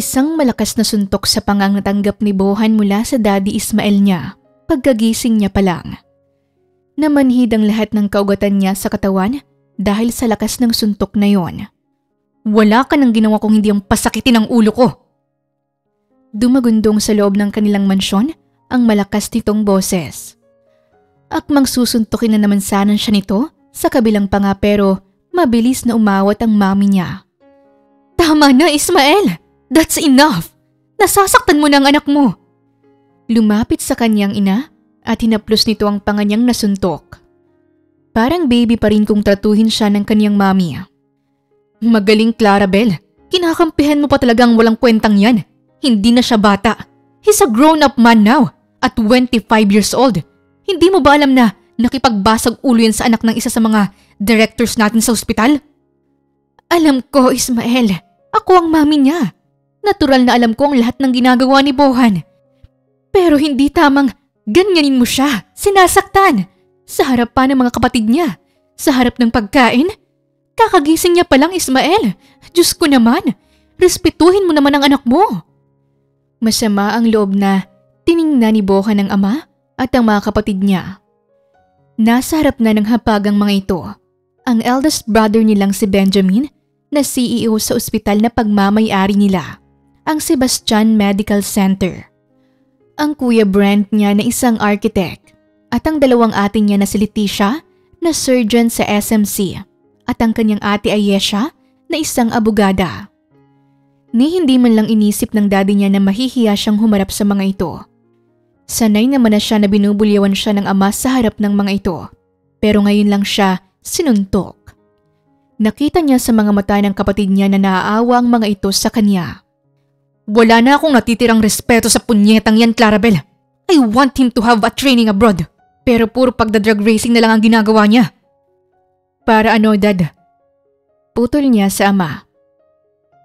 Isang malakas na suntok sa pangangatanggap ni Bohan mula sa daddy Ismael niya pagkagising niya pa lang. Namanhid ang lahat ng kaugatan niya sa katawan dahil sa lakas ng suntok na yon. Wala ka nang ginawa kung hindi ang pasakitin ang ulo ko. Dumagundong sa loob ng kanilang mansyon ang malakas nitong boses. Akmang susuntukin na naman sana siya nito sa kabilang pa nga pero mabilis na umawat ang mami niya. Tama na Ismael! That's enough! Nasasaktan mo ang anak mo! Lumapit sa kanyang ina at hinaplos nito ang panganyang nasuntok. Parang baby pa rin kung tratuhin siya ng kanyang mami. Magaling Clarabel, kinakampihan mo pa talaga ang walang kwentang yan. Hindi na siya bata. He's a grown-up man now, at 25 years old. Hindi mo ba alam na nakipagbasag ulo yan sa anak ng isa sa mga directors natin sa ospital? Alam ko, Ismael. Ako ang mami niya. Natural na alam ko ang lahat ng ginagawa ni Bohan. Pero hindi tamang ganyanin mo siya, sinasaktan. Sa harap pa ng mga kapatid niya. Sa harap ng pagkain. Kakagising niya pa lang, Ismael. Diyos ko naman. Respetuhin mo naman ang anak mo. Masama ang loob na tiningnan ni Boha ng ama at ang mga kapatid niya. Nasa harap na ng hapag ang mga ito. Ang eldest brother nilang si Benjamin na CEO sa ospital na pagmamayari nila, ang Sebastian Medical Center. Ang kuya Brent niya na isang architect at ang dalawang ate niya na si Leticia na surgeon sa SMC at ang kanyang ate Ayesha na isang abogada. Ni hindi man lang inisip ng daddy niya na mahihiya siyang humarap sa mga ito. Sanay naman na siya na binubulyawan siya ng ama sa harap ng mga ito. Pero ngayon lang siya sinuntok. Nakita niya sa mga mata ng kapatid niya na naaawa ang mga ito sa kanya. Wala na akong natitirang respeto sa punyetang yan, Clarabel. I want him to have a training abroad. Pero puro pagda-drug racing na lang ang ginagawa niya. Para ano, Dad? Putol niya sa ama.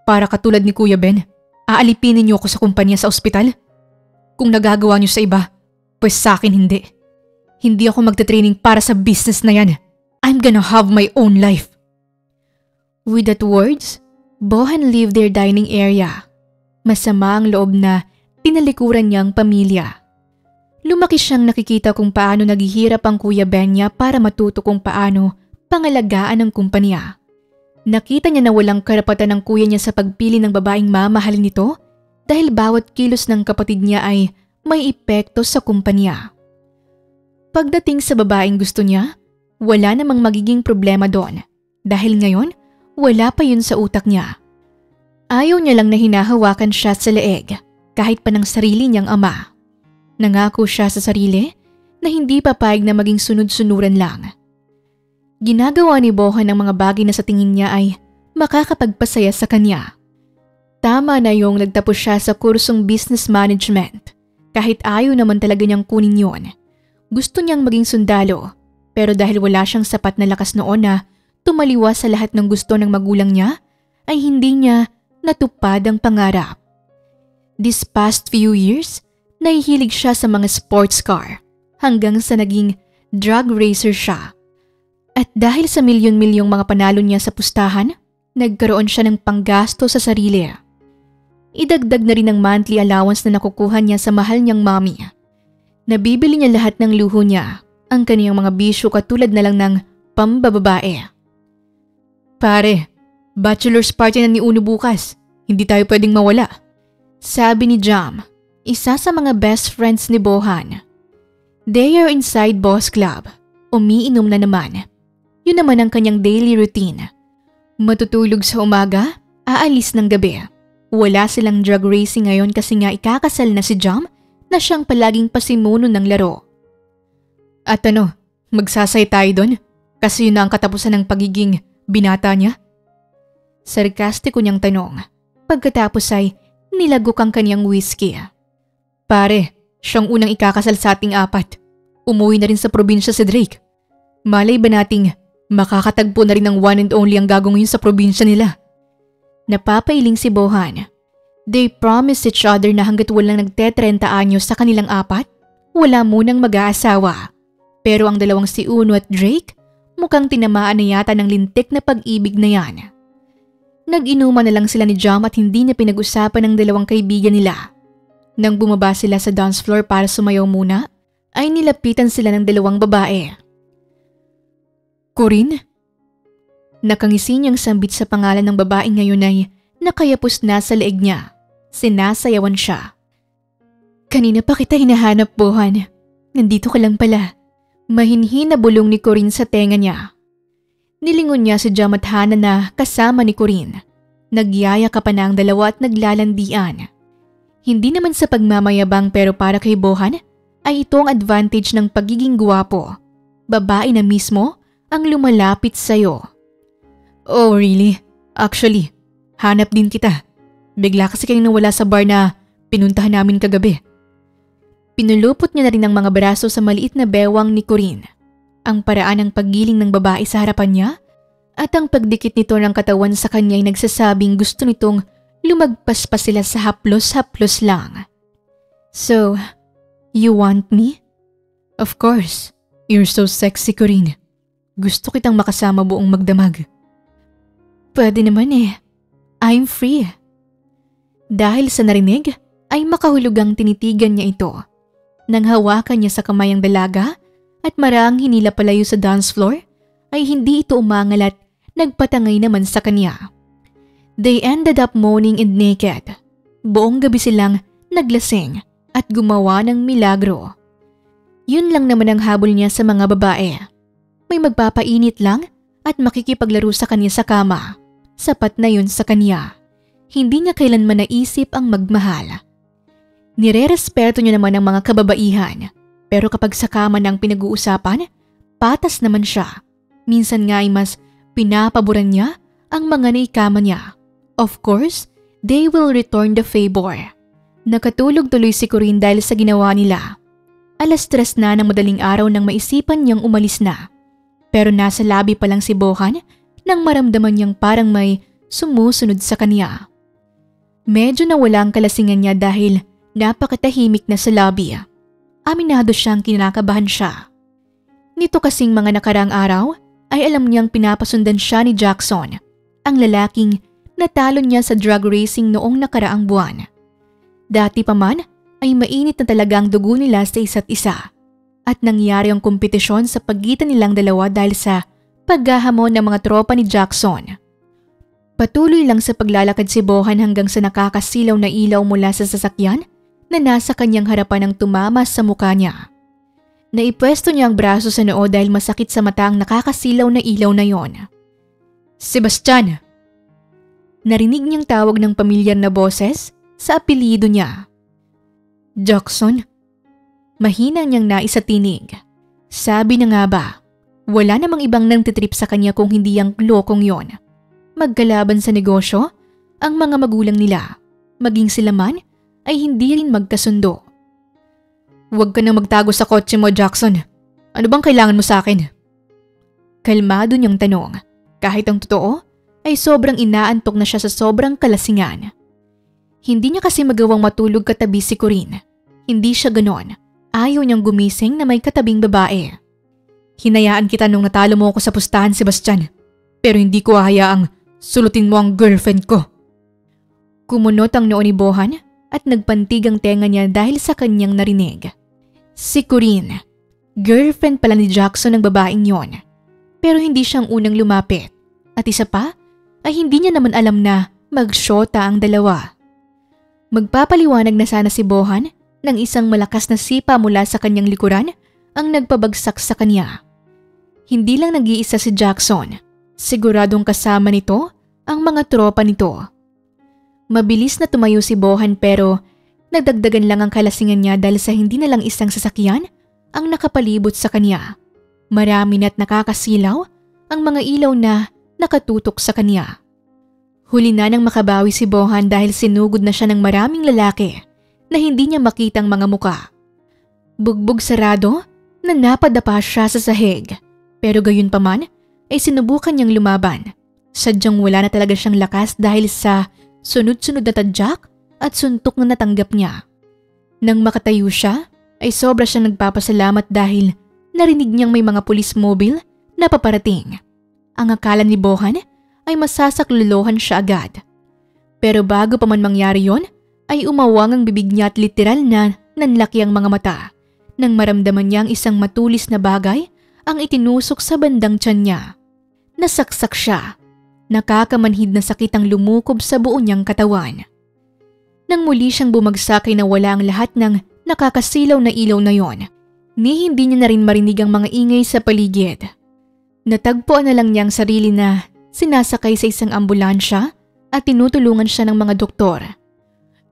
Para katulad ni Kuya Ben, aalipinin niyo ako sa kumpanya sa ospital? Kung nagagawa niyo sa iba, pues sa akin hindi. Hindi ako magta-training para sa business na yan. I'm gonna have my own life. With that words, Bohan leave their dining area. Masama ang loob na tinalikuran niyang pamilya. Lumaki siyang nakikita kung paano naghihirap ang Kuya Ben niya para matuto kung paano pangalagaan ng kumpanya. Nakita niya na walang karapatan ng kuya niya sa pagpili ng babaeng mamahalin nito dahil bawat kilos ng kapatid niya ay may epekto sa kumpanya. Pagdating sa babaeng gusto niya, wala namang magiging problema doon dahil ngayon wala pa yun sa utak niya. Ayaw niya lang na hinahawakan siya sa leeg kahit pa ng sarili niyang ama. Nangako siya sa sarili na hindi papayag na maging sunod-sunuran lang. Ginagawa ni Bohan ang mga bagay na sa tingin niya ay makakapagpasaya sa kanya. Tama na yung nagtapos siya sa kursong business management. Kahit ayaw naman talaga niyang kunin yon. Gusto niyang maging sundalo pero dahil wala siyang sapat na lakas noon na tumaliwa sa lahat ng gusto ng magulang niya, ay hindi niya natupad ang pangarap. This past few years, nahihilig siya sa mga sports car hanggang sa naging drug racer siya at dahil sa milyon-milyong mga panalo niya sa pustahan, nagkaroon siya ng panggasto sa sarili. Idagdag na rin ang monthly allowance na nakukuha niya sa mahal niyang mommy. Nabibili niya lahat ng luho niya, ang kaniyang mga bisyo katulad na lang ng pambababae. Pare, bachelor's party na ni Uno bukas. Hindi tayo pwedeng mawala. Sabi ni Jam, isa sa mga best friends ni Bohan. They are inside Boss Club. Umiinom na naman. Yun naman ang kanyang daily routine. Matutulog sa umaga, aalis ng gabi. Wala silang drug racing ngayon kasi nga ikakasal na si Jam na siyang palaging pasimuno ng laro. At ano, magsasay tayo doon? Kasi yun na ang katapusan ng pagiging binata niya? Sarkastiko niyang tanong. Pagkatapos ay nilagok ang kanyang whiskey. Pare, siyang unang ikakasal sa ating apat. Umuwi na rin sa probinsya si Drake. Malay ba nating Makakatagpo na rin ng one and only ang gagong yun sa probinsya nila. Napapailing si Bohan. They promise each other na hanggat walang nagte-30 anyos sa kanilang apat, wala munang mag-aasawa. Pero ang dalawang si Uno at Drake, mukhang tinamaan na yata ng lintik na pag-ibig na yan. Nag-inuman na lang sila ni Jam at hindi na pinag-usapan ng dalawang kaibigan nila. Nang bumaba sila sa dance floor para sumayaw muna, ay nilapitan sila ng dalawang babae. Corinne? Nakangisi niyang sambit sa pangalan ng babae ngayon ay nakayapos na sa leeg niya. Sinasayawan siya. Kanina pa kita hinahanap, Bohan. Nandito ka lang pala. Mahinhin na bulong ni Corinne sa tenga niya. Nilingon niya si Jam at Hana na kasama ni Corinne. Nagyaya ka pa na ang dalawa at naglalandian. Hindi naman sa pagmamayabang pero para kay Bohan ay ito ang advantage ng pagiging guwapo. Babae na mismo ang lumalapit sa'yo. Oh really? Actually, hanap din kita. Bigla kasi kayong nawala sa bar na pinuntahan namin kagabi. Pinulupot niya na rin ang mga braso sa maliit na bewang ni Corinne ang paraan ng paggiling ng babae sa harapan niya at ang pagdikit nito ng katawan sa kanya ay nagsasabing gusto nitong lumagpas pa sila sa haplos-haplos lang. So, you want me? Of course. You're so sexy, Corinne. Gusto kitang makasama buong magdamag. Pwede naman eh. I'm free. Dahil sa narinig, ay makahulugang tinitigan niya ito. Nang hawakan niya sa kamay ang dalaga, at marang hinila palayo sa dance floor ay hindi ito umangal at nagpatangay naman sa kanya. They ended up moaning and naked. Buong gabi silang naglasing at gumawa ng milagro. Yun lang naman ang habol niya sa mga babae. May magpapainit lang at makikipaglaro sa kanya sa kama. Sapat na yun sa kanya. Hindi niya kailanman naisip ang magmahal. Nire-respeto niya naman ang mga kababaihan pero kapag sa kama ng pinag-uusapan, patas naman siya. Minsan nga ay mas pinapaboran niya ang mga naikama niya. Of course, they will return the favor. Nakatulog tuloy si Corinne dahil sa ginawa nila. Alas tres na ng madaling araw nang maisipan niyang umalis na. Pero nasa labi pa lang si Bohan nang maramdaman niyang parang may sumusunod sa kanya. Medyo nawala ang kalasingan niya dahil napakatahimik na sa lobby. Aminado siyang kinakabahan siya. Nito kasing mga nakaraang araw ay alam niyang pinapasundan siya ni Jackson, ang lalaking natalo niya sa drug racing noong nakaraang buwan. Dati pa man ay mainit na talaga ang dugo nila sa isa't isa at nangyari ang kompetisyon sa pagitan nilang dalawa dahil sa paghahamon ng mga tropa ni Jackson. Patuloy lang sa paglalakad si Bohan hanggang sa nakakasilaw na ilaw mula sa sasakyan na nasa kanyang harapan ang tumama sa mukha niya. Naipwesto niya ang braso sa noo dahil masakit sa mata ang nakakasilaw na ilaw na yon. Sebastian! Narinig niyang tawag ng pamilyar na boses sa apelido niya. Jackson? Mahina niyang naisatinig. Sabi na nga ba, wala namang ibang nang titrip sa kanya kung hindi ang lokong yon. Magkalaban sa negosyo, ang mga magulang nila, maging sila man ay hindi rin magkasundo. Huwag ka nang magtago sa kotse mo, Jackson. Ano bang kailangan mo sa akin? Kalmado niyang tanong. Kahit ang totoo, ay sobrang inaantok na siya sa sobrang kalasingan. Hindi niya kasi magawang matulog katabi si Corinne. Hindi siya ganon. Ayaw niyang gumising na may katabing babae. Hinayaan kita nung natalo mo ako sa pustahan, Sebastian. Pero hindi ko hahayaang sulutin mo ang girlfriend ko. Kumunot ang noo ni Bohan at nagpantig ang tenga niya dahil sa kanyang narinig. Si Corinne, girlfriend pala ni Jackson ng babaeng yon. Pero hindi siyang unang lumapit. At isa pa, ay hindi niya naman alam na magsyota ang dalawa. Magpapaliwanag na sana si Bohan nang isang malakas na sipa mula sa kanyang likuran ang nagpabagsak sa kanya. Hindi lang nag-iisa si Jackson. Siguradong kasama nito ang mga tropa nito. Mabilis na tumayo si Bohan pero nagdagdagan lang ang kalasingan niya dahil sa hindi na lang isang sasakyan ang nakapalibot sa kanya. Marami na't nakakasilaw ang mga ilaw na nakatutok sa kanya. Huli na nang makabawi si Bohan dahil sinugod na siya ng maraming lalaki na hindi niya makitang mga muka. Bugbog sarado na napadapa siya sa sahig pero gayon pa man ay sinubukan niyang lumaban. Sadyang wala na talaga siyang lakas dahil sa sunod-sunod na tadyak at suntok na natanggap niya. Nang makatayo siya, ay sobra siyang nagpapasalamat dahil narinig niyang may mga pulis mobile na paparating. Ang akala ni Bohan ay masasaklolohan siya agad. Pero bago pa man mangyari yon, ay umawang ang bibig niya at literal na nanlaki ang mga mata nang maramdaman niya ang isang matulis na bagay ang itinusok sa bandang tiyan niya. Nasaksak siya. Nakakamanhid na sakit ang lumukob sa buo niyang katawan. Nang muli siyang bumagsak ay nawala ang lahat ng nakakasilaw na ilaw na yon. Ni hindi niya na rin marinig ang mga ingay sa paligid. Natagpuan na lang niya ang sarili na sinasakay sa isang ambulansya at tinutulungan siya ng mga doktor.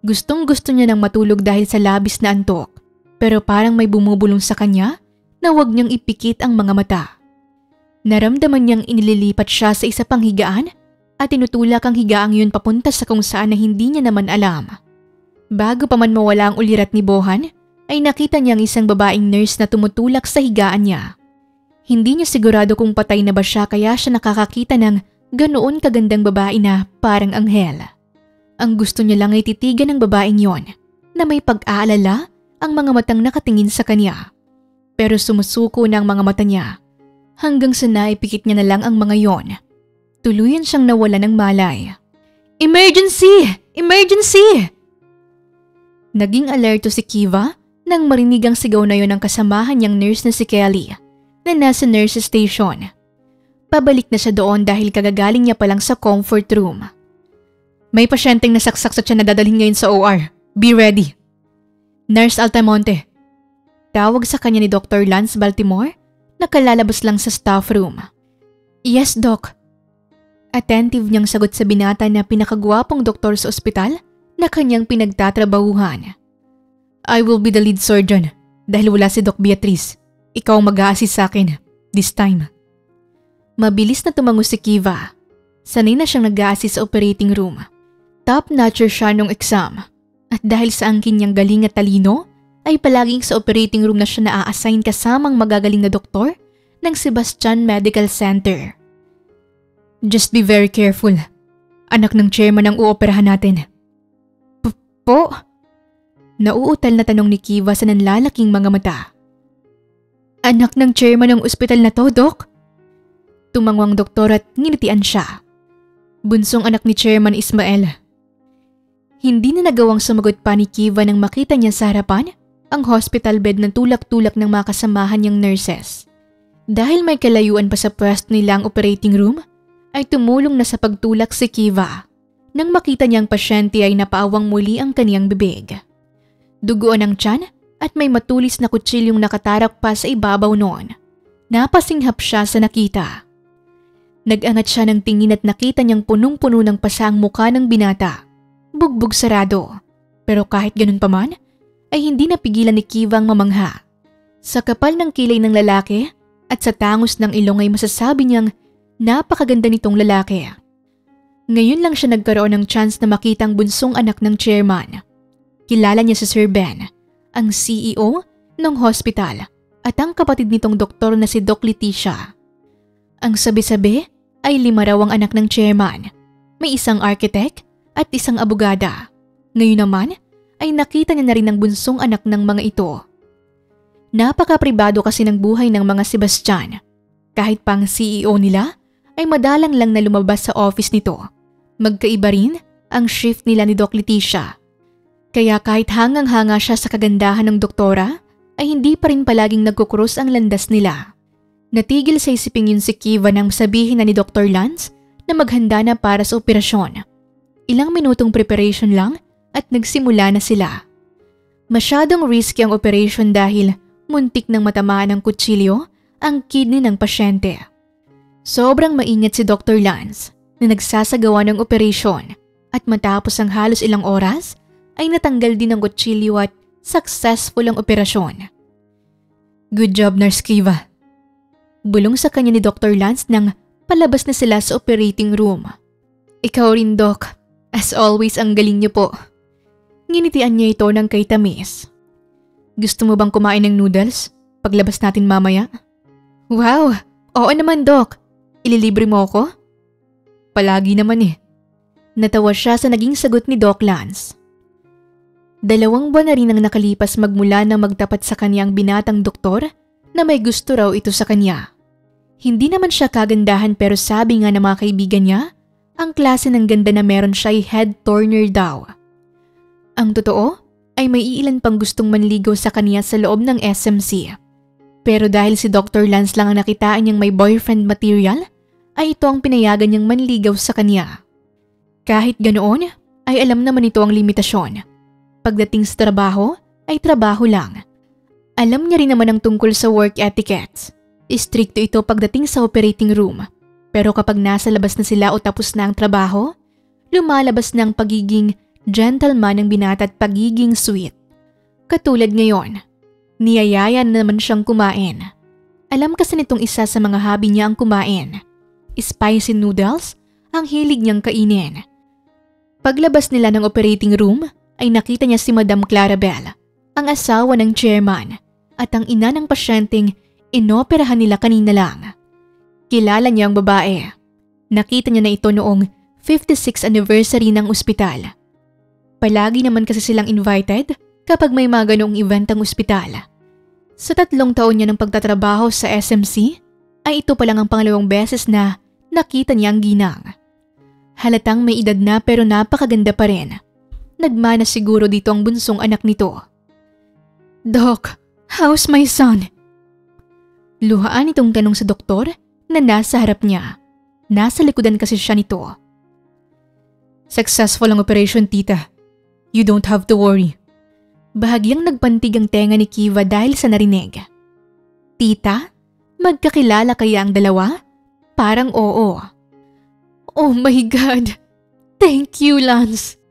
Gustong gusto niya nang matulog dahil sa labis na antok pero parang may bumubulong sa kanya na huwag niyang ipikit ang mga mata. Naramdaman niyang inililipat siya sa isa pang higaan at tinutulak ang higaang yun papunta sa kung saan na hindi niya naman alam. Bago pa man mawala ang ulirat ni Bohan, ay nakita niya ang isang babaeng nurse na tumutulak sa higaan niya. Hindi niya sigurado kung patay na ba siya kaya siya nakakakita ng ganoon kagandang babae na parang anghel. Ang gusto niya lang ay titigan ng babaeng yon na may pag-aalala ang mga matang nakatingin sa kanya. Pero sumusuko na ang mga mata niya hanggang sa naipikit niya na lang ang mga yon. Tuluyan siyang nawala ng malay. Emergency! Emergency! Naging alerto si Kiva nang marinig ang sigaw na yon ng kasamahan niyang nurse na si Kelly na nasa nurse station. Pabalik na siya doon dahil kagagaling niya pa lang sa comfort room. May pasyenteng nasaksak sa tiyan na dadalhin ngayon sa OR. Be ready. Nurse Altamonte. Tawag sa kanya ni Dr. Lance Baltimore nakalalabas lang sa staff room. Yes, Doc. Attentive niyang sagot sa binata na pinakagwapong doktor sa ospital na kanyang pinagtatrabahuhan. I will be the lead surgeon dahil wala si Doc Beatrice. Ikaw mag-a-assist sa akin this time. Mabilis na tumango si Kiva. Sanay na siyang nag-a-assist sa operating room. Top-notcher siya nung exam. At dahil sa angkin niyang galing at talino, ay palaging sa operating room na siya na-assign kasamang magagaling na doktor ng Sebastian Medical Center. Just be very careful. Anak ng chairman ang uoperahan natin. P po? Nauutal na tanong ni Kiva sa nanlalaking mga mata. Anak ng chairman ng ospital na to, Dok? Tumangwang doktor at nginitian siya. Bunsong anak ni Chairman Ismael. Hindi na nagawang sumagot pa ni Kiva nang makita niya sa harapan ang hospital bed ng tulak-tulak ng mga kasamahan niyang nurses. Dahil may kalayuan pa sa pwesto nila ang operating room, ay tumulong na sa pagtulak si Kiva. Nang makita niyang pasyente ay napaawang muli ang kaniyang bibig. Duguan ang tiyan at may matulis na kutsilyong nakatarak pa sa ibabaw noon. Napasinghap siya sa nakita. Nag-angat siya ng tingin at nakita niyang punong-puno ng pasa ang mukha ng binata. Bugbog sarado. Pero kahit ganun pa man, ay hindi napigilan ni Kiva ang mamangha. Sa kapal ng kilay ng lalaki at sa tangos ng ilong ay masasabi niyang napakaganda nitong lalaki. Ngayon lang siya nagkaroon ng chance na makita ang bunsong anak ng chairman. Kilala niya si Sir Ben, ang CEO ng hospital at ang kapatid nitong doktor na si Doc Leticia. Ang sabi-sabi ay lima raw ang anak ng chairman. May isang architect at isang abogada. Ngayon naman ay nakita niya na rin ang bunsong anak ng mga ito. Napaka-pribado kasi ng buhay ng mga Sebastian. Kahit pang CEO nila ay madalang lang na lumabas sa office nito. Magkaiba rin ang shift nila ni Doc Leticia. Kaya kahit hangang-hanga siya sa kagandahan ng doktora, ay hindi pa rin palaging nagkukrus ang landas nila. Natigil sa isiping yun si Kiva nang sabihin na ni Dr. Lance na maghanda na para sa operasyon. Ilang minutong preparation lang at nagsimula na sila. Masyadong risky ang operation dahil muntik ng matamaan ng kutsilyo ang kidney ng pasyente. Sobrang maingat si Dr. Lance na nagsasagawa ng operasyon at matapos ang halos ilang oras ay natanggal din ang kutsilyo at successful ang operasyon. Good job, Nurse Kiva. Bulong sa kanya ni Dr. Lance nang palabas na sila sa operating room. Ikaw rin, Doc. As always, ang galing niyo po. Nginitian niya ito ng kay Tamis. Gusto mo bang kumain ng noodles? Paglabas natin mamaya? Wow! Oo naman, Doc. Ililibre mo ako? Palagi naman eh. Natawa siya sa naging sagot ni Doc Lance. Dalawang buwan na rin ang nakalipas magmula nang magtapat sa kanya ang binatang doktor na may gusto raw ito sa kanya. Hindi naman siya kagandahan pero sabi nga ng mga kaibigan niya ang klase ng ganda na meron siya ay head turner daw. Ang totoo ay may iilan pang gustong manligaw sa kanya sa loob ng SMC. Pero dahil si Dr. Lance lang ang nakitaan niyang may boyfriend material, ay ito ang pinayagan niyang manligaw sa kanya. Kahit ganoon, ay alam naman ito ang limitasyon. Pagdating sa trabaho, ay trabaho lang. Alam niya rin naman ang tungkol sa work etiquette. Istrikto ito pagdating sa operating room. Pero kapag nasa labas na sila o tapos na ang trabaho, lumalabas ang pagiging gentleman ng binata at pagiging sweet. Katulad ngayon, niyayaya na naman siyang kumain. Alam kasi nitong isa sa mga hobby niya ang kumain. Spicy noodles ang hilig niyang kainin. Paglabas nila ng operating room ay nakita niya si Madam Clarabelle, ang asawa ng chairman at ang ina ng pasyenteng inoperahan nila kanina lang. Kilala niya ang babae. Nakita niya na ito noong 56th anniversary ng ospital. Palagi naman kasi silang invited kapag may mga ganoong event ang ospital. Sa tatlong taon niya ng pagtatrabaho sa SMC, ay ito pa lang ang pangalawang beses na nakita niya ang ginang. Halatang may edad na pero napakaganda pa rin. Nagmana siguro dito ang bunsong anak nito. Doc, how's my son? Luhaan itong tanong sa doktor na nasa harap niya. Nasa likodan kasi siya nito. Successful ang operation, tita. You don't have to worry. Bahagyang nagpantig ang tenga ni Kiva dahil sa narinig. Tita, magkakilala kaya ang dalawa? Parang oo. Oh my God! Thank you, Lance!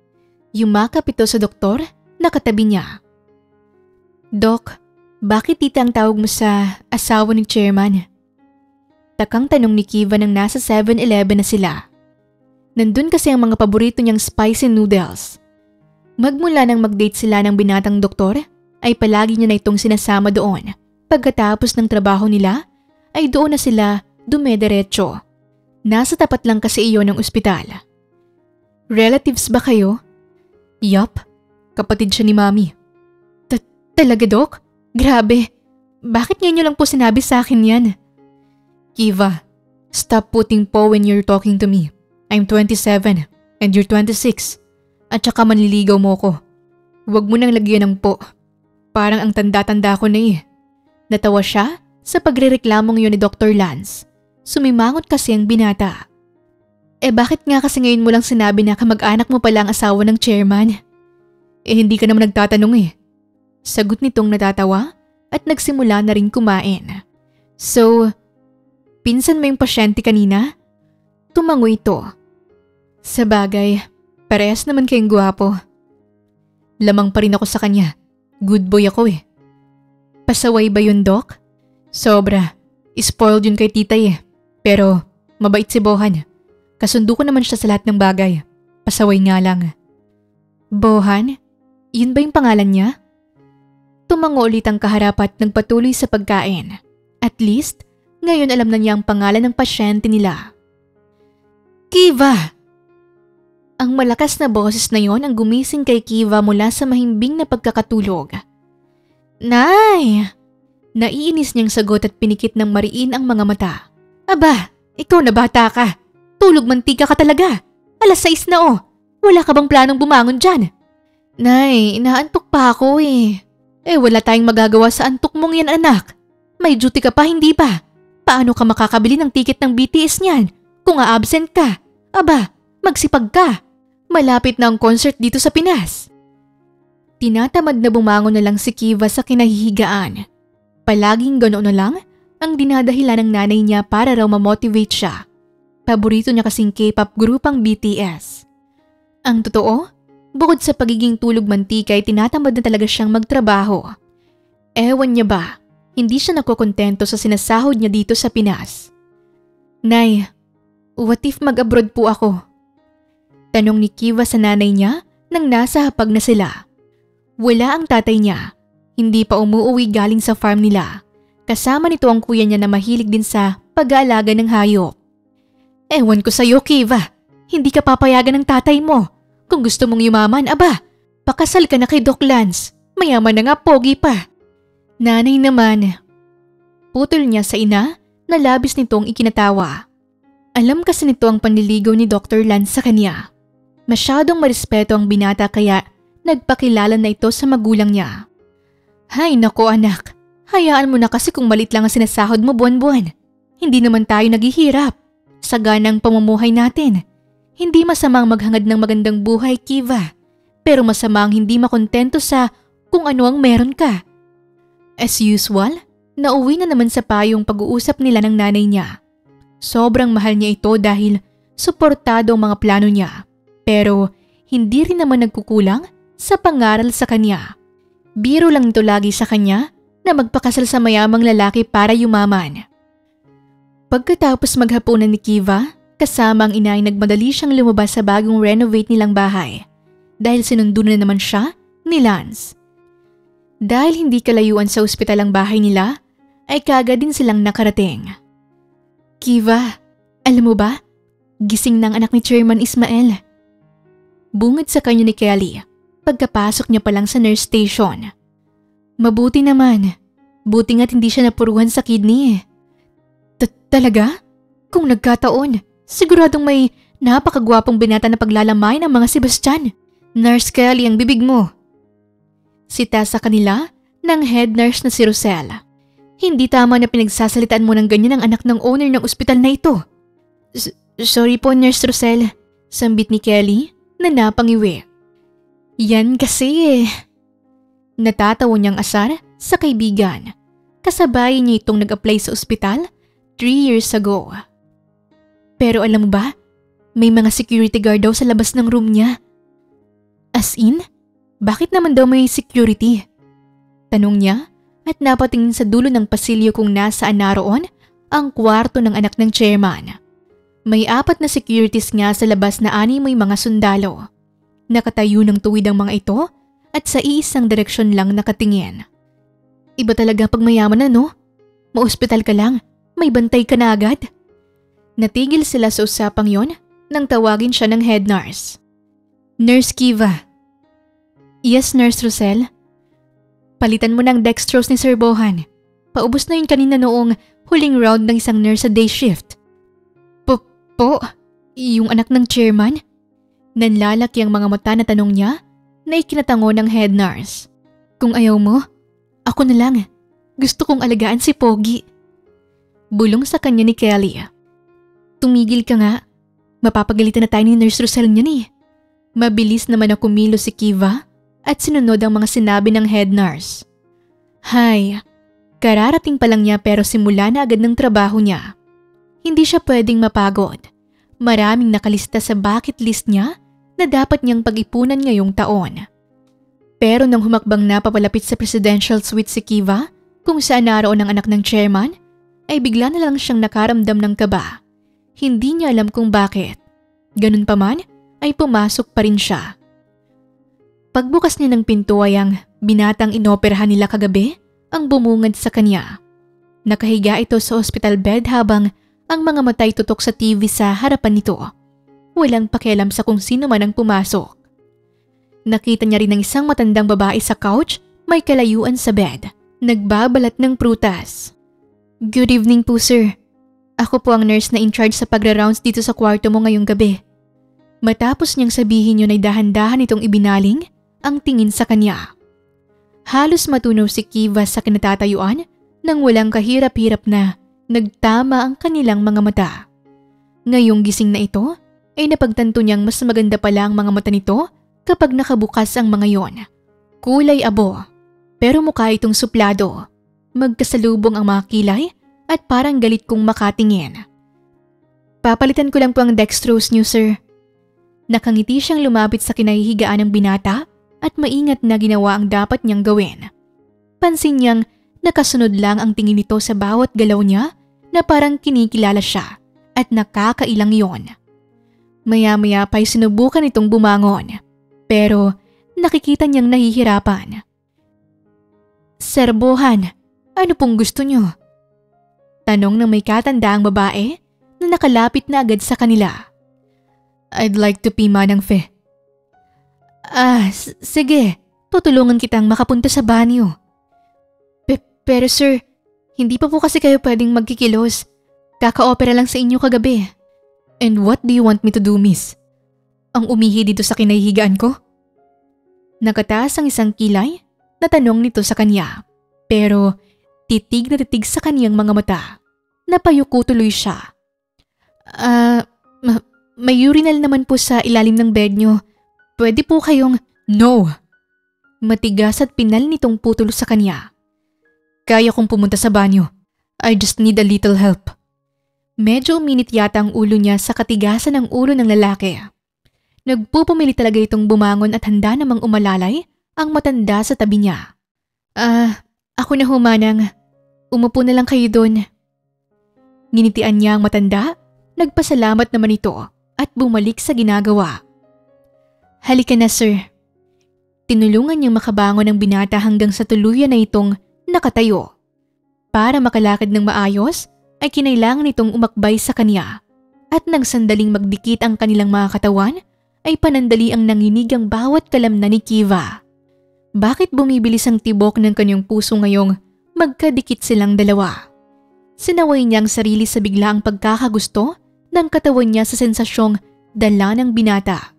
Yumakap ito sa doktor na katabi niya. Dok, bakit tita ang tawag mo sa asawa ng chairman? Takang tanong ni Kiva nang nasa 7-Eleven na sila. Nandun kasi ang mga paborito niyang spicy noodles Magmula nang mag-date sila ng binatang doktor, ay palagi niya na itong sinasama doon. Pagkatapos ng trabaho nila, ay doon na sila dumediretso. Nasa tapat lang kasi iyon ng ospital. Relatives ba kayo? Yup, kapatid siya ni Mami. Talaga, Dok? Grabe. Bakit ngayon lang po sinabi sa akin yan? Kiva, stop putting po when you're talking to me. I'm 27 and you're 26 at saka manliligaw mo ko. Huwag mo nang lagyan ng po. Parang ang tanda-tanda ko na eh. Natawa siya sa pagrereklamong yun ni Dr. Lance. Sumimangot kasi ang binata. Eh bakit nga kasi ngayon mo lang sinabi na kamag-anak mo pala ang asawa ng chairman? Eh hindi ka naman nagtatanong eh. Sagot nitong natatawa at nagsimula na rin kumain. So, pinsan mo yung pasyente kanina? Tumango ito. Sa bagay, Parehas naman kayong gwapo. Lamang pa rin ako sa kanya. Good boy ako eh. Pasaway ba yun, Doc? Sobra. Spoiled yun kay titay eh. Pero mabait si Bohan. Kasundo ko naman siya sa lahat ng bagay. Pasaway nga lang. Bohan? Yun ba yung pangalan niya? Tumango ulit ang kaharap at nagpatuloy sa pagkain. At least, ngayon alam na niya ang pangalan ng pasyente nila. Kiva! Ang malakas na boses na yon ang gumising kay Kiva mula sa mahimbing na pagkakatulog. Nay! Naiinis niyang sagot at pinikit ng mariin ang mga mata. Aba, ikaw na bata ka. Tulog mantika ka talaga. Alas 6 na oh. Wala ka bang planong bumangon dyan? Nay, inaantok pa ako eh. Eh wala tayong magagawa sa antok mong yan anak. May duty ka pa hindi ba? Paano ka makakabili ng ticket ng BTS niyan kung a-absent ka? Aba, magsipag ka. Malapit na ang concert dito sa Pinas. Tinatamad na bumangon na lang si Kiva sa kinahihigaan. Palaging ganoon na lang ang dinadahilan ng nanay niya para raw ma-motivate siya. Paborito niya kasing K-pop group BTS. Ang totoo, bukod sa pagiging tulog mantika ay tinatamad na talaga siyang magtrabaho. Ewan niya ba, hindi siya nakokontento sa sinasahod niya dito sa Pinas. Nay, what if mag-abroad po ako? Tanong ni Kiva sa nanay niya nang nasa hapag na sila. Wala ang tatay niya. Hindi pa umuuwi galing sa farm nila. Kasama nito ang kuya niya na mahilig din sa pag-aalaga ng hayop. Ewan ko sa'yo, Kiva. Hindi ka papayagan ng tatay mo. Kung gusto mong yumaman, aba, pakasal ka na kay Doc Lance. Mayaman na nga pogi pa. Nanay naman. Putol niya sa ina na labis nitong ikinatawa. Alam kasi nito ang panliligaw ni Dr. Lance sa kanya. Masyadong marespeto ang binata kaya nagpakilala na ito sa magulang niya. Hay nako anak, hayaan mo na kasi kung malit lang ang sinasahod mo buwan-buwan. Hindi naman tayo naghihirap. Sa ganang pamumuhay natin. Hindi masamang maghangad ng magandang buhay, Kiva. Pero masama ang hindi makontento sa kung ano ang meron ka. As usual, nauwi na naman sa payong pag-uusap nila ng nanay niya. Sobrang mahal niya ito dahil suportado ang mga plano niya. Pero hindi rin naman nagkukulang sa pangaral sa kanya. Biro lang ito lagi sa kanya na magpakasal sa mayamang lalaki para yumaman. Pagkatapos maghapunan ni Kiva, kasama ang ina ay nagmadali siyang lumabas sa bagong renovate nilang bahay dahil sinundo na naman siya ni Lance. Dahil hindi kalayuan sa ospital ang bahay nila, ay kaga din silang nakarating. Kiva, alam mo ba? Gising ng anak ni Chairman Ismael. Bungad sa kanya ni Kelly, pagkapasok niya pa lang sa nurse station. Mabuti naman. Buti nga't hindi siya napuruhan sa kidney. Talaga? Kung nagkataon, siguradong may napakagwapong binata na paglalamay ng mga Sebastian. Nurse Kelly ang bibig mo. Sita sa kanila ng head nurse na si Rosella. Hindi tama na pinagsasalitaan mo ng ganyan ang anak ng owner ng ospital na ito. S Sorry po, Nurse Rosella. Sambit ni Kelly na napangiwi. Yan kasi eh. Natatawa niyang asar sa kaibigan. Kasabay niya itong nag-apply sa ospital 3 years ago. Pero alam mo ba, may mga security guard daw sa labas ng room niya. As in? Bakit naman daw may security? Tanong niya at napatingin sa dulo ng pasilyo kung nasaan naroon ang kwarto ng anak ng chairman. May apat na securities nga sa labas na ani may mga sundalo. Nakatayo ng tuwid ang mga ito at sa iisang direksyon lang nakatingin. Iba talaga pag mayaman na no? Maospital ka lang, may bantay ka na agad. Natigil sila sa usapang yon nang tawagin siya ng head nurse. Nurse Kiva, Yes, Nurse Rosel. Palitan mo ng dextrose ni Sir Bohan. Paubos na yun kanina noong huling round ng isang nurse sa day shift. Po, yung anak ng chairman? Nanlalaki ang mga mata na tanong niya na ikinatango ng head nurse. Kung ayaw mo, ako na lang. Gusto kong alagaan si Pogi. Bulong sa kanya ni Kelly. Tumigil ka nga. Mapapagalitan na tayo ni Nurse Rosel niyan eh. Mabilis naman na kumilos si Kiva at sinunod ang mga sinabi ng head nurse. Hay, kararating pa lang niya pero simula na agad ng trabaho niya. Hindi siya pwedeng mapagod. Maraming nakalista sa bucket list niya na dapat niyang pag-ipunan ngayong taon. Pero nang humakbang na papalapit sa presidential suite si Kiva, kung saan naroon ang anak ng chairman, ay bigla na lang siyang nakaramdam ng kaba. Hindi niya alam kung bakit. Ganun pa man, ay pumasok pa rin siya. Pagbukas niya ng pinto ay ang binatang inoperahan nila kagabi ang bumungad sa kanya. Nakahiga ito sa hospital bed habang ang mga matay tutok sa TV sa harapan nito. Walang pakialam sa kung sino man ang pumasok. Nakita niya rin ang isang matandang babae sa couch, may kalayuan sa bed, nagbabalat ng prutas. Good evening po sir. Ako po ang nurse na in charge sa pagra-rounds dito sa kwarto mo ngayong gabi. Matapos niyang sabihin yun ay dahan-dahan itong ibinaling, ang tingin sa kanya. Halos matunaw si Kiva sa kinatatayuan nang walang kahirap-hirap na nagtama ang kanilang mga mata. Ngayong gising na ito ay napagtanto niyang mas maganda pala ang mga mata nito kapag nakabukas ang mga yon. Kulay abo, pero mukha itong suplado. Magkasalubong ang mga kilay at parang galit kong makatingin. Papalitan ko lang po ang dextrose niyo, sir. Nakangiti siyang lumapit sa kinahihigaan ng binata at maingat na ginawa ang dapat niyang gawin. Pansin niyang nakasunod lang ang tingin nito sa bawat galaw niya na parang kinikilala siya at nakakailang yon. Maya-maya pa'y sinubukan itong bumangon pero nakikita niyang nahihirapan. Serbohan, ano pong gusto niyo? Tanong ng may katandaang babae na nakalapit na agad sa kanila. I'd like to pee manang fe. Ah, sige. Tutulungan kitang makapunta sa banyo. Pe pero sir, hindi pa po kasi kayo pwedeng magkikilos. Kaka-opera lang sa inyo kagabi. And what do you want me to do, miss? Ang umihi dito sa kinahihigaan ko? Nakataas ang isang kilay na tanong nito sa kanya. Pero titig na titig sa kaniyang mga mata. Napayuko tuloy siya. Ah, uh, may urinal naman po sa ilalim ng bed nyo. Pwede po kayong... No! Matigas at pinal nitong putol sa kanya. Kaya kong pumunta sa banyo. I just need a little help. Medyo uminit yata ang ulo niya sa katigasan ng ulo ng lalaki. Nagpupumili talaga itong bumangon at handa namang umalalay ang matanda sa tabi niya. Ah, uh, ako na humanang. Umupo na lang kayo doon. Ginitian niya ang matanda, nagpasalamat naman ito at bumalik sa ginagawa. Halika na sir. Tinulungan niyang makabangon ang binata hanggang sa tuluyan na itong nakatayo. Para makalakad ng maayos ay kinailangan itong umakbay sa kanya at nang sandaling magdikit ang kanilang mga katawan ay panandali ang nanginig ang bawat kalamnan ni Kiva. Bakit bumibilis ang tibok ng kanyang puso ngayong magkadikit silang dalawa? Sinaway niya ang sarili sa biglaang pagkakagusto ng katawan niya sa sensasyong dala ng binata.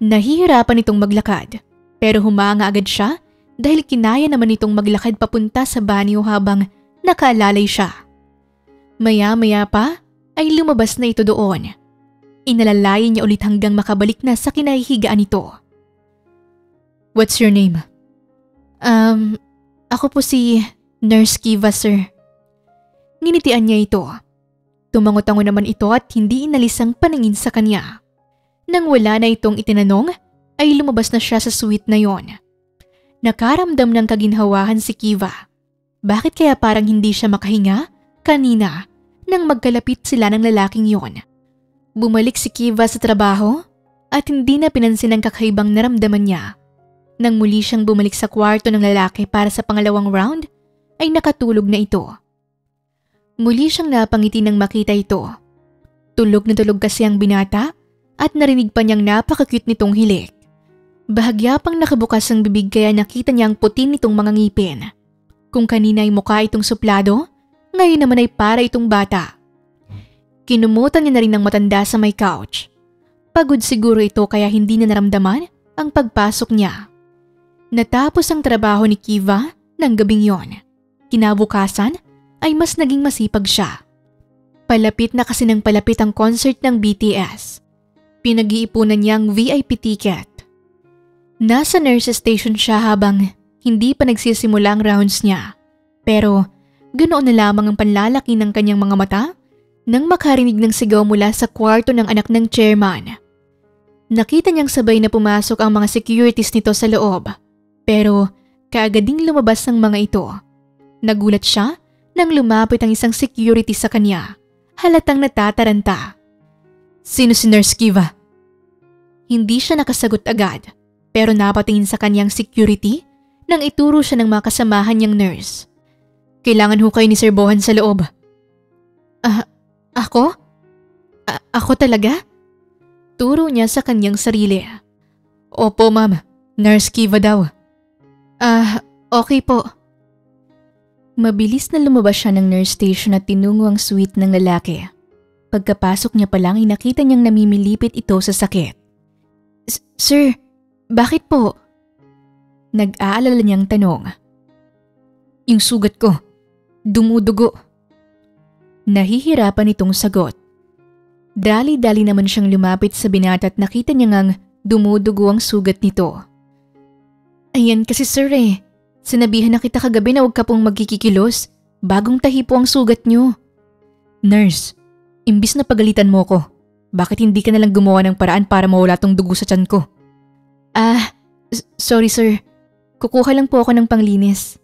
Nahihirapan itong maglakad pero humanga agad siya dahil kinaya naman itong maglakad papunta sa banyo habang nakaalalay siya. Maya-maya pa ay lumabas na ito doon. Inalalayan niya ulit hanggang makabalik na sa kinahihigaan nito. What's your name? Um, ako po si Nurse Kiva, sir. Nginitian niya ito. Tumangot-tango naman ito at hindi inalis ang paningin sa kanya. Nang wala na itong itinanong, ay lumabas na siya sa suite na yon. Nakaramdam ng kaginhawahan si Kiva. Bakit kaya parang hindi siya makahinga kanina nang magkalapit sila ng lalaking yon? Bumalik si Kiva sa trabaho at hindi na pinansin ang kakaibang naramdaman niya. Nang muli siyang bumalik sa kwarto ng lalaki para sa pangalawang round, ay nakatulog na ito. Muli siyang napangiti nang makita ito. Tulog na tulog kasi ang binata at narinig pa niyang napaka-cute nitong hilik. Bahagya pang nakabukas ang bibig kaya nakita niya ang puti nitong mga ngipin. Kung kanina ay mukha itong suplado, ngayon naman ay para itong bata. Kinumutan niya na rin ng matanda sa may couch. Pagod siguro ito kaya hindi na naramdaman ang pagpasok niya. Natapos ang trabaho ni Kiva ng gabing yon. Kinabukasan ay mas naging masipag siya. Palapit na kasi ng palapit ang concert ng BTS. Pinag-iipunan niya ang VIP ticket. Nasa nurse station siya habang hindi pa nagsisimula ang rounds niya. Pero ganoon na lamang ang panlalaki ng kanyang mga mata nang makarinig ng sigaw mula sa kwarto ng anak ng chairman. Nakita niyang sabay na pumasok ang mga securities nito sa loob pero kaagad ding lumabas ang mga ito. Nagulat siya nang lumapit ang isang security sa kanya. Halatang natataranta. Sino si Nurse Kiva? Hindi siya nakasagot agad pero napatingin sa kanyang security nang ituro siya ng mga kasamahan niyang nurse. Kailangan ho kayo ni Sir Bohan sa loob. Ah, uh, ako? A- ako talaga? Turo niya sa kanyang sarili. Opo ma'am, Nurse Kiva daw. Ah, okay po. Mabilis na lumabas siya ng nurse station at tinungo ang suite ng lalaki. Pagkapasok niya pa lang ay nakita niyang namimilipit ito sa sakit. Sir, bakit po? Nag-aalala niyang tanong. Yung sugat ko, dumudugo. Nahihirapan itong sagot. Dali-dali naman siyang lumapit sa binata at nakita niya ngang dumudugo ang sugat nito. Ayan kasi sir eh. Sinabihan na kita kagabi na huwag ka pong magkikikilos. Bagong tahi po ang sugat niyo. Nurse, imbis na pagalitan mo ko, bakit hindi ka nalang gumawa ng paraan para mawala tong dugo sa tiyan ko? Ah, sorry sir. Kukuha lang po ako ng panglinis.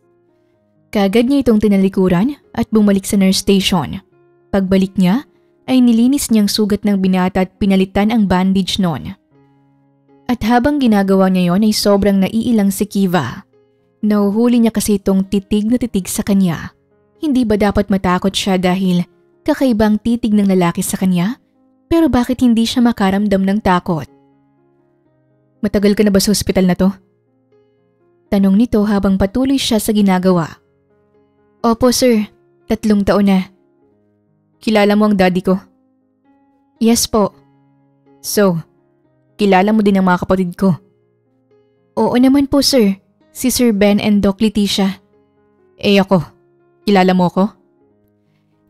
Kagad niya itong tinalikuran at bumalik sa nurse station. Pagbalik niya, ay nilinis niyang sugat ng binata at pinalitan ang bandage noon. At habang ginagawa niya yon ay sobrang naiilang si Kiva. Nauhuli niya kasi itong titig na titig sa kanya. Hindi ba dapat matakot siya dahil kakaibang titig ng lalaki sa kanya? Pero bakit hindi siya makaramdam ng takot? Matagal ka na ba sa ospital na to? Tanong nito habang patuloy siya sa ginagawa. Opo sir, tatlong taon na. Kilala mo ang daddy ko? Yes po. So, kilala mo din ang mga kapatid ko? Oo naman po sir. Si Sir Ben and Doc Leticia. Eh ako, kilala mo ko?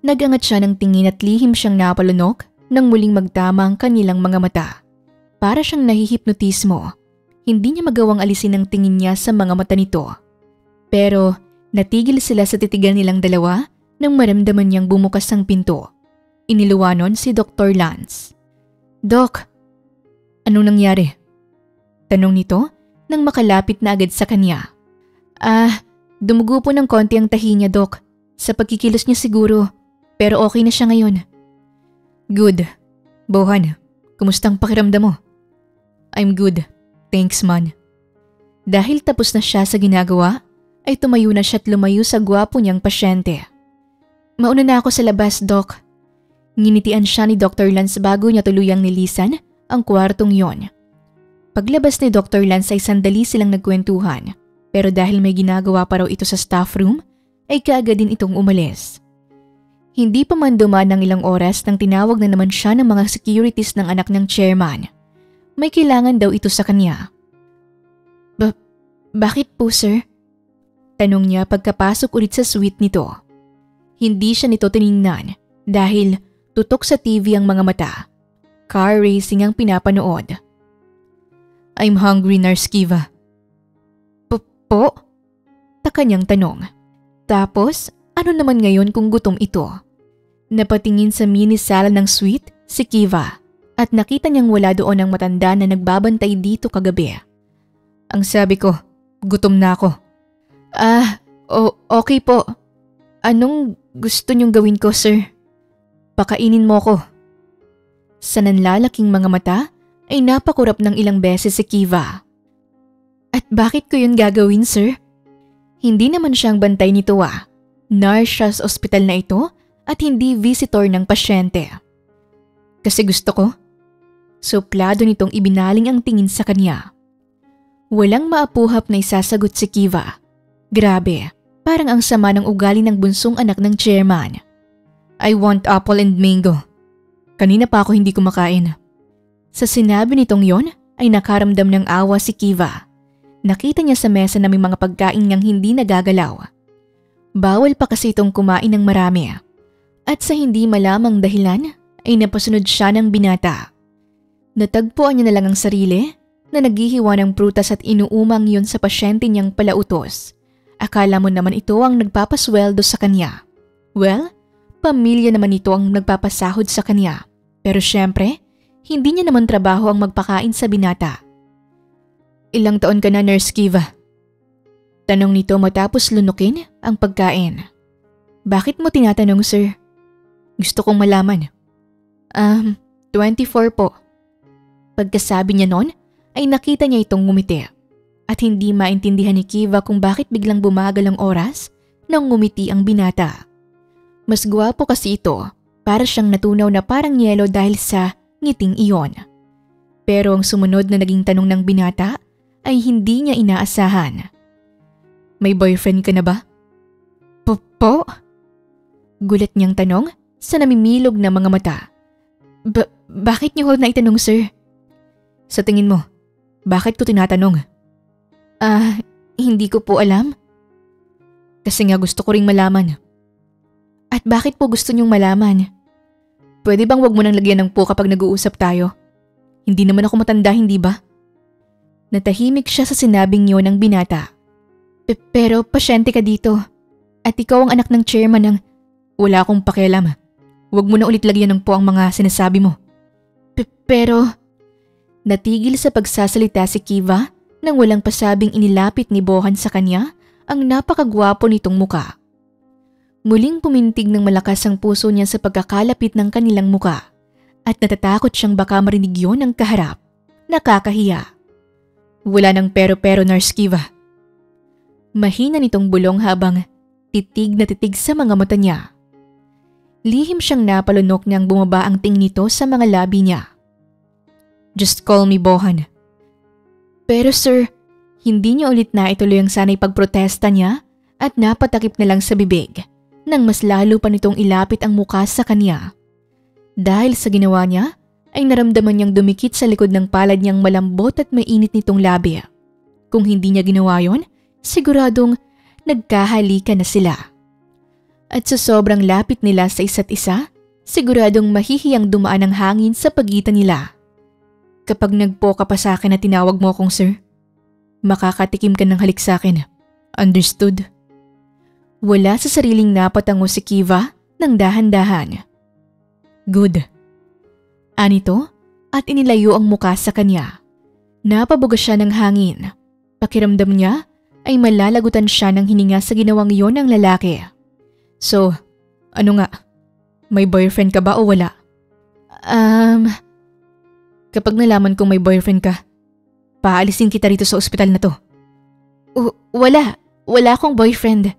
Nagangat siya ng tingin at lihim siyang napalunok nang muling magtama ang kanilang mga mata. Para siyang nahihipnotismo. Hindi niya magawang alisin ang tingin niya sa mga mata nito. Pero natigil sila sa titigan nilang dalawa nang maramdaman niyang bumukas ang pinto. Iniluwanon si Dr. Lance. Doc, anong nangyari? Tanong nito nang makalapit na agad sa kanya. Ah, dumugo po ng konti ang tahi niya, Doc. Sa pagkikilos niya siguro. Pero okay na siya ngayon. Good. Bohan, kumustang pakiramdam mo? I'm good. Thanks, man. Dahil tapos na siya sa ginagawa, ay tumayo na siya at lumayo sa gwapo niyang pasyente. Mauna na ako sa labas, Doc. Nginitian siya ni Dr. Lance bago niya tuluyang nilisan ang kwartong yon. Paglabas ni Dr. Lance ay sandali silang nagkwentuhan pero dahil may ginagawa pa raw ito sa staff room ay kaagad din itong umalis. Hindi pa man dumaan ng ilang oras nang tinawag na naman siya ng mga securities ng anak ng chairman. May kailangan daw ito sa kanya. Ba- bakit po sir? Tanong niya pagkapasok ulit sa suite nito. Hindi siya nito tiningnan dahil tutok sa TV ang mga mata. Car racing ang pinapanood. I'm hungry, Narskiva. Po? Taka niyang tanong. Tapos, ano naman ngayon kung gutom ito? Napatingin sa mini sala ng suite si Kiva at nakita niyang wala doon ang matanda na nagbabantay dito kagabi. Ang sabi ko, gutom na ako. Ah, o okay po. Anong gusto niyong gawin ko, sir? Pakainin mo ko. Sa nanlalaking mga mata ay napakurap ng ilang beses si Kiva. At bakit ko yun gagawin, sir? Hindi naman siyang bantay nito ah. Nurse siya ospital na ito at hindi visitor ng pasyente. Kasi gusto ko. Suplado nitong ibinaling ang tingin sa kanya. Walang maapuhap na isasagot si Kiva. Grabe, parang ang sama ng ugali ng bunsong anak ng chairman. I want apple and mango. Kanina pa ako hindi kumakain. Sa sinabi nitong yon ay nakaramdam ng awa si Kiva. Nakita niya sa mesa na may mga pagkain niyang hindi nagagalaw. Bawal pa kasi itong kumain ng marami. At sa hindi malamang dahilan ay napasunod siya ng binata. Natagpuan niya na lang ang sarili na naghihiwa ng prutas at inuumang yun sa pasyente niyang palautos. Akala mo naman ito ang nagpapasweldo sa kanya. Well, pamilya naman ito ang nagpapasahod sa kanya. Pero syempre, hindi niya naman trabaho ang magpakain sa binata. Ilang taon ka na, Nurse Kiva? Tanong nito matapos lunukin ang pagkain. Bakit mo tinatanong, sir? Gusto kong malaman. Um, 24 po. Pagkasabi niya noon, ay nakita niya itong ngumiti. At hindi maintindihan ni Kiva kung bakit biglang bumagal ang oras nang ngumiti ang binata. Mas gwapo kasi ito, para siyang natunaw na parang yelo dahil sa ngiting iyon. Pero ang sumunod na naging tanong ng binata ay hindi niya inaasahan. May boyfriend ka na ba? Po? Gulat niyang tanong sa namimilog na mga mata. Ba- bakit niyo ho na itanong, sir? Sa tingin mo, bakit ko tinatanong? Ah, uh, hindi ko po alam. Kasi nga gusto ko ring malaman. At bakit po gusto niyong malaman? Pwede bang wag mo nang lagyan ng po kapag nag-uusap tayo? Hindi naman ako matanda, hindi ba? Natahimik siya sa sinabing yun ng binata. pero pasyente ka dito. At ikaw ang anak ng chairman ng wala akong pakialam. Huwag mo na ulit lagyan ng po ang mga sinasabi mo. P pero... Natigil sa pagsasalita si Kiva nang walang pasabing inilapit ni Bohan sa kanya ang napakagwapo nitong muka. Muling pumintig ng malakas ang puso niya sa pagkakalapit ng kanilang muka at natatakot siyang baka marinig yon ng kaharap. Nakakahiya. Wala nang pero-pero, Nurse Kiva. Mahina nitong bulong habang titig na titig sa mga mata niya. Lihim siyang napalunok niyang bumaba ang ting nito sa mga labi niya. Just call me Bohan. Pero sir, hindi niya ulit na ituloy ang sanay pagprotesta niya at napatakip na lang sa bibig nang mas lalo pa nitong ilapit ang muka sa kanya. Dahil sa ginawa niya ay naramdaman niyang dumikit sa likod ng palad niyang malambot at mainit nitong labi. Kung hindi niya ginawa yon, siguradong nagkahalika na sila. At sa sobrang lapit nila sa isa't isa, siguradong mahihiyang dumaan ang hangin sa pagitan nila. Kapag nagpo ka pa sa akin na tinawag mo akong sir, makakatikim ka ng halik sa akin. Understood? Wala sa sariling napatango si Kiva ng dahan-dahan. Good. Anito at inilayo ang muka sa kanya. Napabuga siya ng hangin. Pakiramdam niya ay malalagutan siya ng hininga sa ginawang iyon ng lalaki. So, ano nga? May boyfriend ka ba o wala? Um, kapag nalaman kong may boyfriend ka, paalisin kita rito sa ospital na to. W- wala, wala akong boyfriend.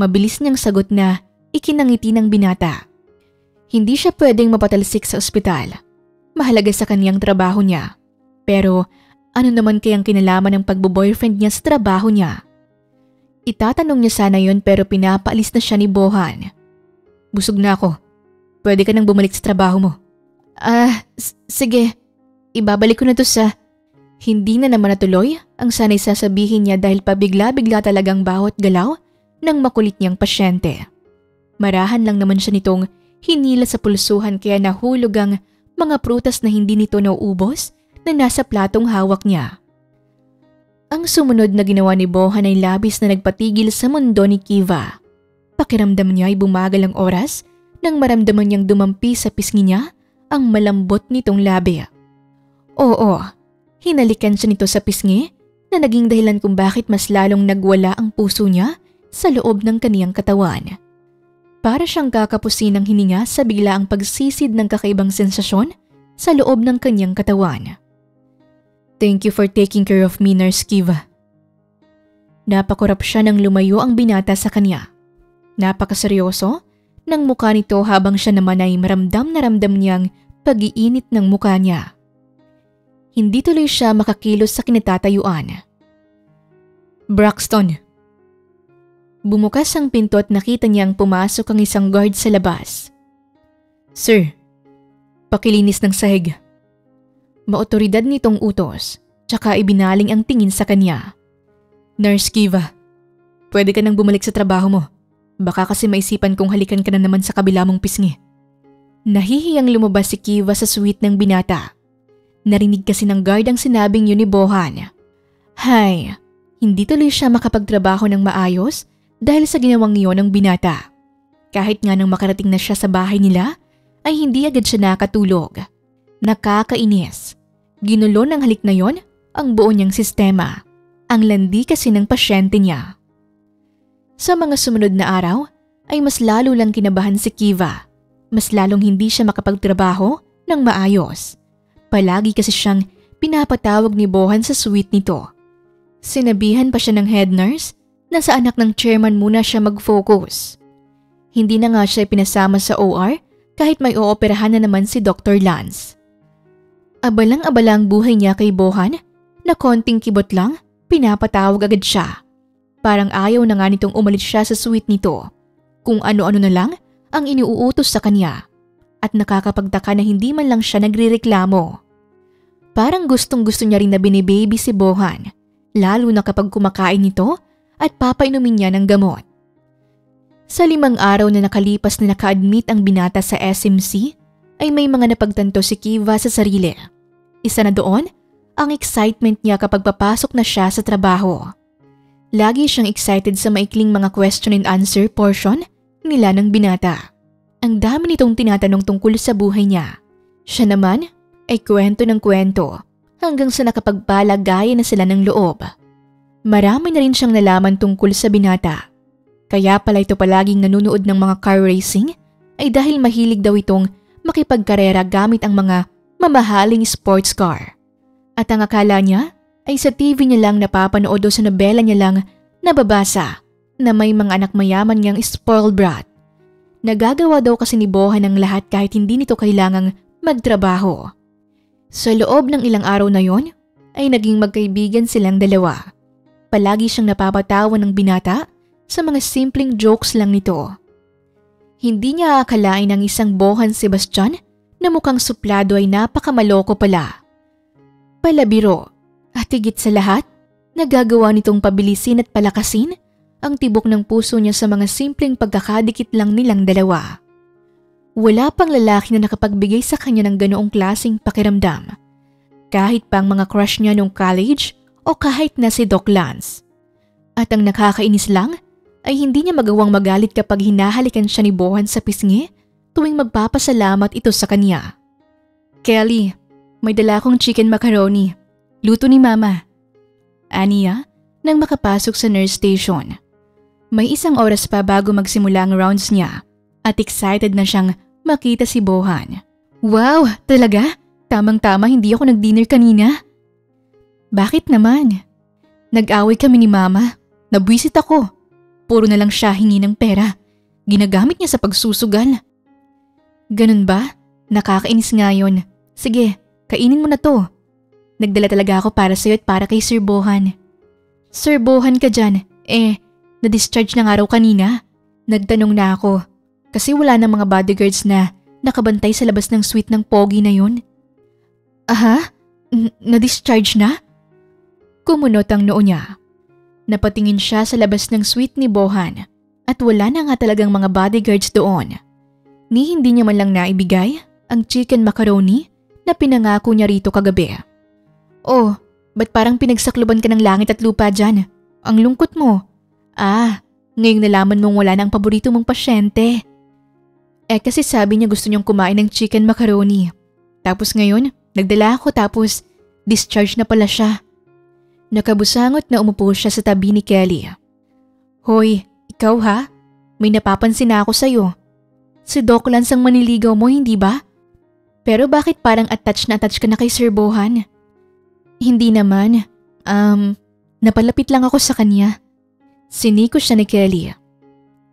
Mabilis niyang sagot na ikinangiti ng binata. Hindi siya pwedeng mapatalsik sa ospital. Mahalaga sa kanyang trabaho niya. Pero ano naman kayang kinalaman ng pagbo-boyfriend niya sa trabaho niya? Itatanong niya sana yon pero pinapaalis na siya ni Bohan. Busog na ako. Pwede ka nang bumalik sa trabaho mo. Ah, sige. Ibabalik ko na to sa... Hindi na naman natuloy ang sanay sasabihin niya dahil pabigla-bigla talagang bawat galaw ng makulit niyang pasyente. Marahan lang naman siya nitong hinila sa pulsuhan kaya nahulog ang mga prutas na hindi nito nauubos na nasa platong hawak niya. Ang sumunod na ginawa ni Bohan ay labis na nagpatigil sa mundo ni Kiva. Pakiramdam niya ay bumagal ang oras nang maramdaman niyang dumampi sa pisngi niya ang malambot nitong labi. Oo, hinalikan siya nito sa pisngi na naging dahilan kung bakit mas lalong nagwala ang puso niya sa loob ng kaniyang katawan. Para siyang kakapusin ng hininga sa biglaang pagsisid ng kakaibang sensasyon sa loob ng kanyang katawan. Thank you for taking care of me, Nurse Kiva. Napakurap siya nang lumayo ang binata sa kanya. Napakaseryoso ng mukha nito habang siya naman ay maramdam na ramdam niyang pag-iinit ng mukha niya. Hindi tuloy siya makakilos sa kinatatayuan. Braxton, Bumukas ang pinto at nakita niyang pumasok ang isang guard sa labas. Sir, pakilinis ng sahig. Maotoridad nitong utos, tsaka ibinaling ang tingin sa kanya. Nurse Kiva, pwede ka nang bumalik sa trabaho mo. Baka kasi maisipan kong halikan ka na naman sa kabila mong pisngi. Nahihiyang lumabas si Kiva sa suite ng binata. Narinig kasi ng guard ang sinabing yun ni Bohan. Hay, hindi tuloy siya makapagtrabaho ng maayos dahil sa ginawang iyon ng binata. Kahit nga nang makarating na siya sa bahay nila, ay hindi agad siya nakatulog. Nakakainis. Ginulo ng halik na yon ang buo niyang sistema. Ang landi kasi ng pasyente niya. Sa mga sumunod na araw, ay mas lalo lang kinabahan si Kiva. Mas lalong hindi siya makapagtrabaho ng maayos. Palagi kasi siyang pinapatawag ni Bohan sa suite nito. Sinabihan pa siya ng head nurse na sa anak ng chairman muna siya mag-focus. Hindi na nga siya pinasama sa OR kahit may ooperahan na naman si Dr. Lance. Abalang-abala ang buhay niya kay Bohan na konting kibot lang, pinapatawag agad siya. Parang ayaw na nga nitong umalis siya sa suite nito. Kung ano-ano na lang ang iniuutos sa kanya. At nakakapagtaka na hindi man lang siya nagrireklamo. Parang gustong gusto niya rin na binibaby si Bohan. Lalo na kapag kumakain nito at papainumin niya ng gamot. Sa limang araw na nakalipas na naka-admit ang binata sa SMC, ay may mga napagtanto si Kiva sa sarili. Isa na doon, ang excitement niya kapag papasok na siya sa trabaho. Lagi siyang excited sa maikling mga question and answer portion nila ng binata. Ang dami nitong tinatanong tungkol sa buhay niya. Siya naman ay kwento ng kwento hanggang sa nakapagpalagaya na sila ng loob. Marami na rin siyang nalaman tungkol sa binata. Kaya pala ito palaging nanonood ng mga car racing ay dahil mahilig daw itong makipagkarera gamit ang mga mamahaling sports car. At ang akala niya ay sa TV niya lang napapanood o sa nobela niya lang nababasa na may mga anak mayaman niyang spoiled brat. Nagagawa daw kasi ni Bohan ang lahat kahit hindi nito kailangang magtrabaho. Sa loob ng ilang araw na yon ay naging magkaibigan silang dalawa. Palagi siyang napapatawa ng binata sa mga simpleng jokes lang nito. Hindi niya akalain ang isang Bohan Sebastian na mukhang suplado ay napakamaloko pala. Palabiro at higit sa lahat, nagagawa nitong pabilisin at palakasin ang tibok ng puso niya sa mga simpleng pagkakadikit lang nilang dalawa. Wala pang lalaki na nakapagbigay sa kanya ng ganoong klasing pakiramdam. Kahit pa ang mga crush niya nung college o kahit na si Doc Lance. At ang nakakainis lang ay hindi niya magawang magalit kapag hinahalikan siya ni Bohan sa pisngi tuwing magpapasalamat ito sa kanya. Kelly, may dala akong chicken macaroni. Luto ni Mama. Aniya, nang makapasok sa nurse station. May isang oras pa bago magsimula ang rounds niya at excited na siyang makita si Bohan. Wow, talaga? Tamang-tama hindi ako nag-dinner kanina. Bakit naman? Nag-away kami ni Mama. Nabwisit ako. Puro na lang siya hingi ng pera. Ginagamit niya sa pagsusugal. Ganun ba? Nakakainis nga yun. Sige, kainin mo na to. Nagdala talaga ako para sa'yo at para kay Sir Bohan. Sir Bohan ka dyan. Eh, na-discharge na nga raw kanina. Nagtanong na ako. Kasi wala na mga bodyguards na nakabantay sa labas ng suite ng pogi na yun. Aha? Na-discharge na? Kumunot ang noo niya. Napatingin siya sa labas ng suite ni Bohan at wala na nga talagang mga bodyguards doon. Ni hindi niya man lang naibigay ang chicken macaroni na pinangako niya rito kagabi. Oh, ba't parang pinagsakluban ka ng langit at lupa dyan? Ang lungkot mo. Ah, ngayong nalaman mong wala na ang paborito mong pasyente. Eh kasi sabi niya gusto niyang kumain ng chicken macaroni. Tapos ngayon, nagdala ako tapos discharge na pala siya. Nakabusangot na umupo siya sa tabi ni Kelly. Hoy, ikaw ha? May napapansin na ako sa'yo. Si Doc Lance ang maniligaw mo, hindi ba? Pero bakit parang attached na attached ka na kay Sir Bohan? Hindi naman. Um, napalapit lang ako sa kanya. Siniko siya ni Kelly.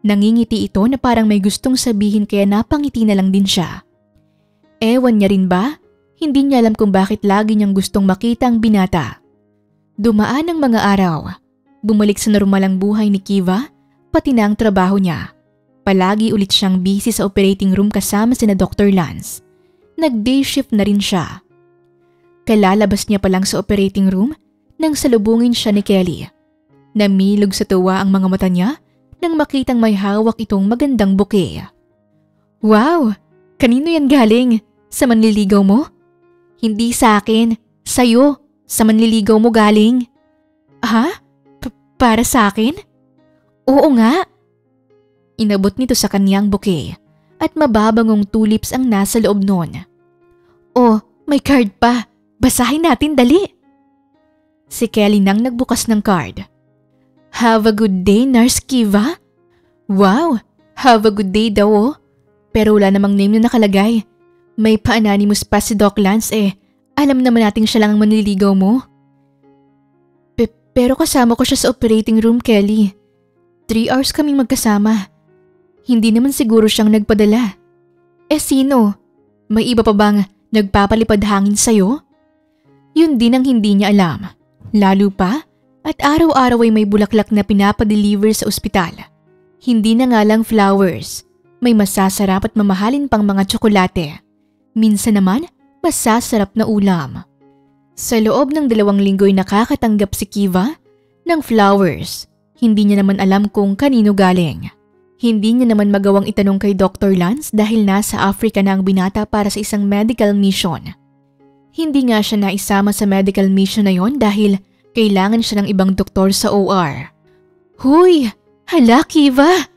Nangingiti ito na parang may gustong sabihin kaya napangiti na lang din siya. Ewan niya rin ba? Hindi niya alam kung bakit lagi niyang gustong makita ang binata. Dumaan ang mga araw. Bumalik sa normal ang buhay ni Kiva, pati na ang trabaho niya. Palagi ulit siyang busy sa operating room kasama sina Dr. Lance. Nag-day shift na rin siya. Kalalabas niya pa lang sa operating room nang salubungin siya ni Kelly. Namilog sa tuwa ang mga mata niya nang makitang may hawak itong magandang buke. Wow! Kanino yan galing? Sa manliligaw mo? Hindi sa akin. Sa'yo. Sa manliligaw mo galing. Ha? P- para sa akin? Oo nga. Inabot nito sa kanyang buke at mababangong tulips ang nasa loob noon. Oh, may card pa. Basahin natin dali. Si Kelly nang nagbukas ng card. Have a good day, Nurse Kiva. Wow, have a good day daw oh. Pero wala namang name na nakalagay. May pa-anonymous pa si Doc Lance eh. Alam naman natin siya lang ang manliligaw mo. Pe pero kasama ko siya sa operating room, Kelly. Three hours kaming magkasama. Hindi naman siguro siyang nagpadala. Eh sino? May iba pa bang nagpapalipad hangin sa'yo? Yun din ang hindi niya alam. Lalo pa at araw-araw ay may bulaklak na pinapadeliver sa ospital. Hindi na nga lang flowers. May masasarap at mamahalin pang mga tsokolate. Minsan naman, masasarap na ulam. Sa loob ng dalawang linggo'y nakakatanggap si Kiva ng flowers. Hindi niya naman alam kung kanino galing. Hindi niya naman magawang itanong kay Dr. Lance dahil nasa Africa na ang binata para sa isang medical mission. Hindi nga siya naisama sa medical mission na yon dahil kailangan siya ng ibang doktor sa OR. Huy! Hala, Kiva!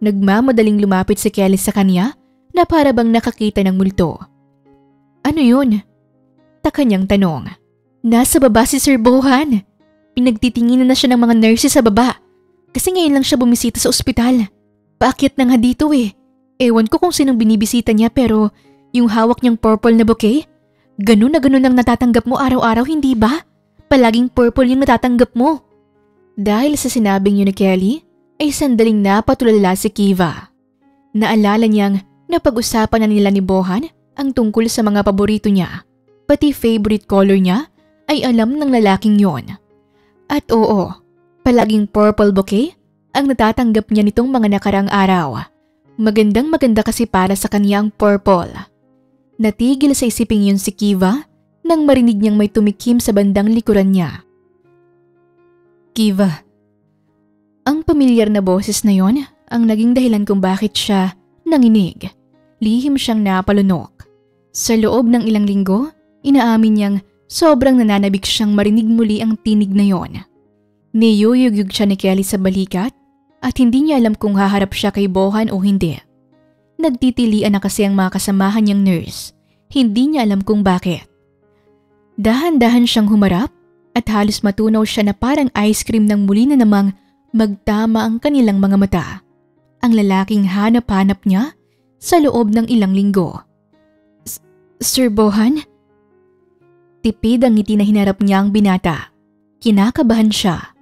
Nagmamadaling lumapit si Kelly sa kanya na para bang nakakita ng multo. Ano yun? Taka niyang tanong. Nasa baba si Sir Bohan. Pinagtitinginan na siya ng mga nurses sa baba. Kasi ngayon lang siya bumisita sa ospital. Paakyat na nga dito eh. Ewan ko kung sinong binibisita niya pero yung hawak niyang purple na bouquet, Ganun na ganun ang natatanggap mo araw-araw, hindi ba? Palaging purple yung natatanggap mo. Dahil sa sinabing yun ni Kelly, ay sandaling napatulala si Kiva. Naalala niyang napag-usapan na nila ni Bohan ang tungkol sa mga paborito niya. Pati favorite color niya ay alam ng lalaking yon. At oo, palaging purple bouquet ang natatanggap niya nitong mga nakarang araw. Magandang maganda kasi para sa kanyang purple. Natigil sa isiping yun si Kiva nang marinig niyang may tumikim sa bandang likuran niya. Kiva. Ang pamilyar na boses na yon ang naging dahilan kung bakit siya nanginig. Lihim siyang napalunok. Sa loob ng ilang linggo, inaamin niyang sobrang nananabik siyang marinig muli ang tinig na yon. Niyuyugyug siya ni Kelly sa balikat at hindi niya alam kung haharap siya kay Bohan o hindi. Nagtitilian na kasi ang mga kasamahan niyang nurse. Hindi niya alam kung bakit. Dahan-dahan siyang humarap at halos matunaw siya na parang ice cream nang muli na namang magtama ang kanilang mga mata. Ang lalaking hanap-hanap niya sa loob ng ilang linggo. Sir Bohan? Tipid ang ngiti na hinarap niya ang binata. Kinakabahan siya.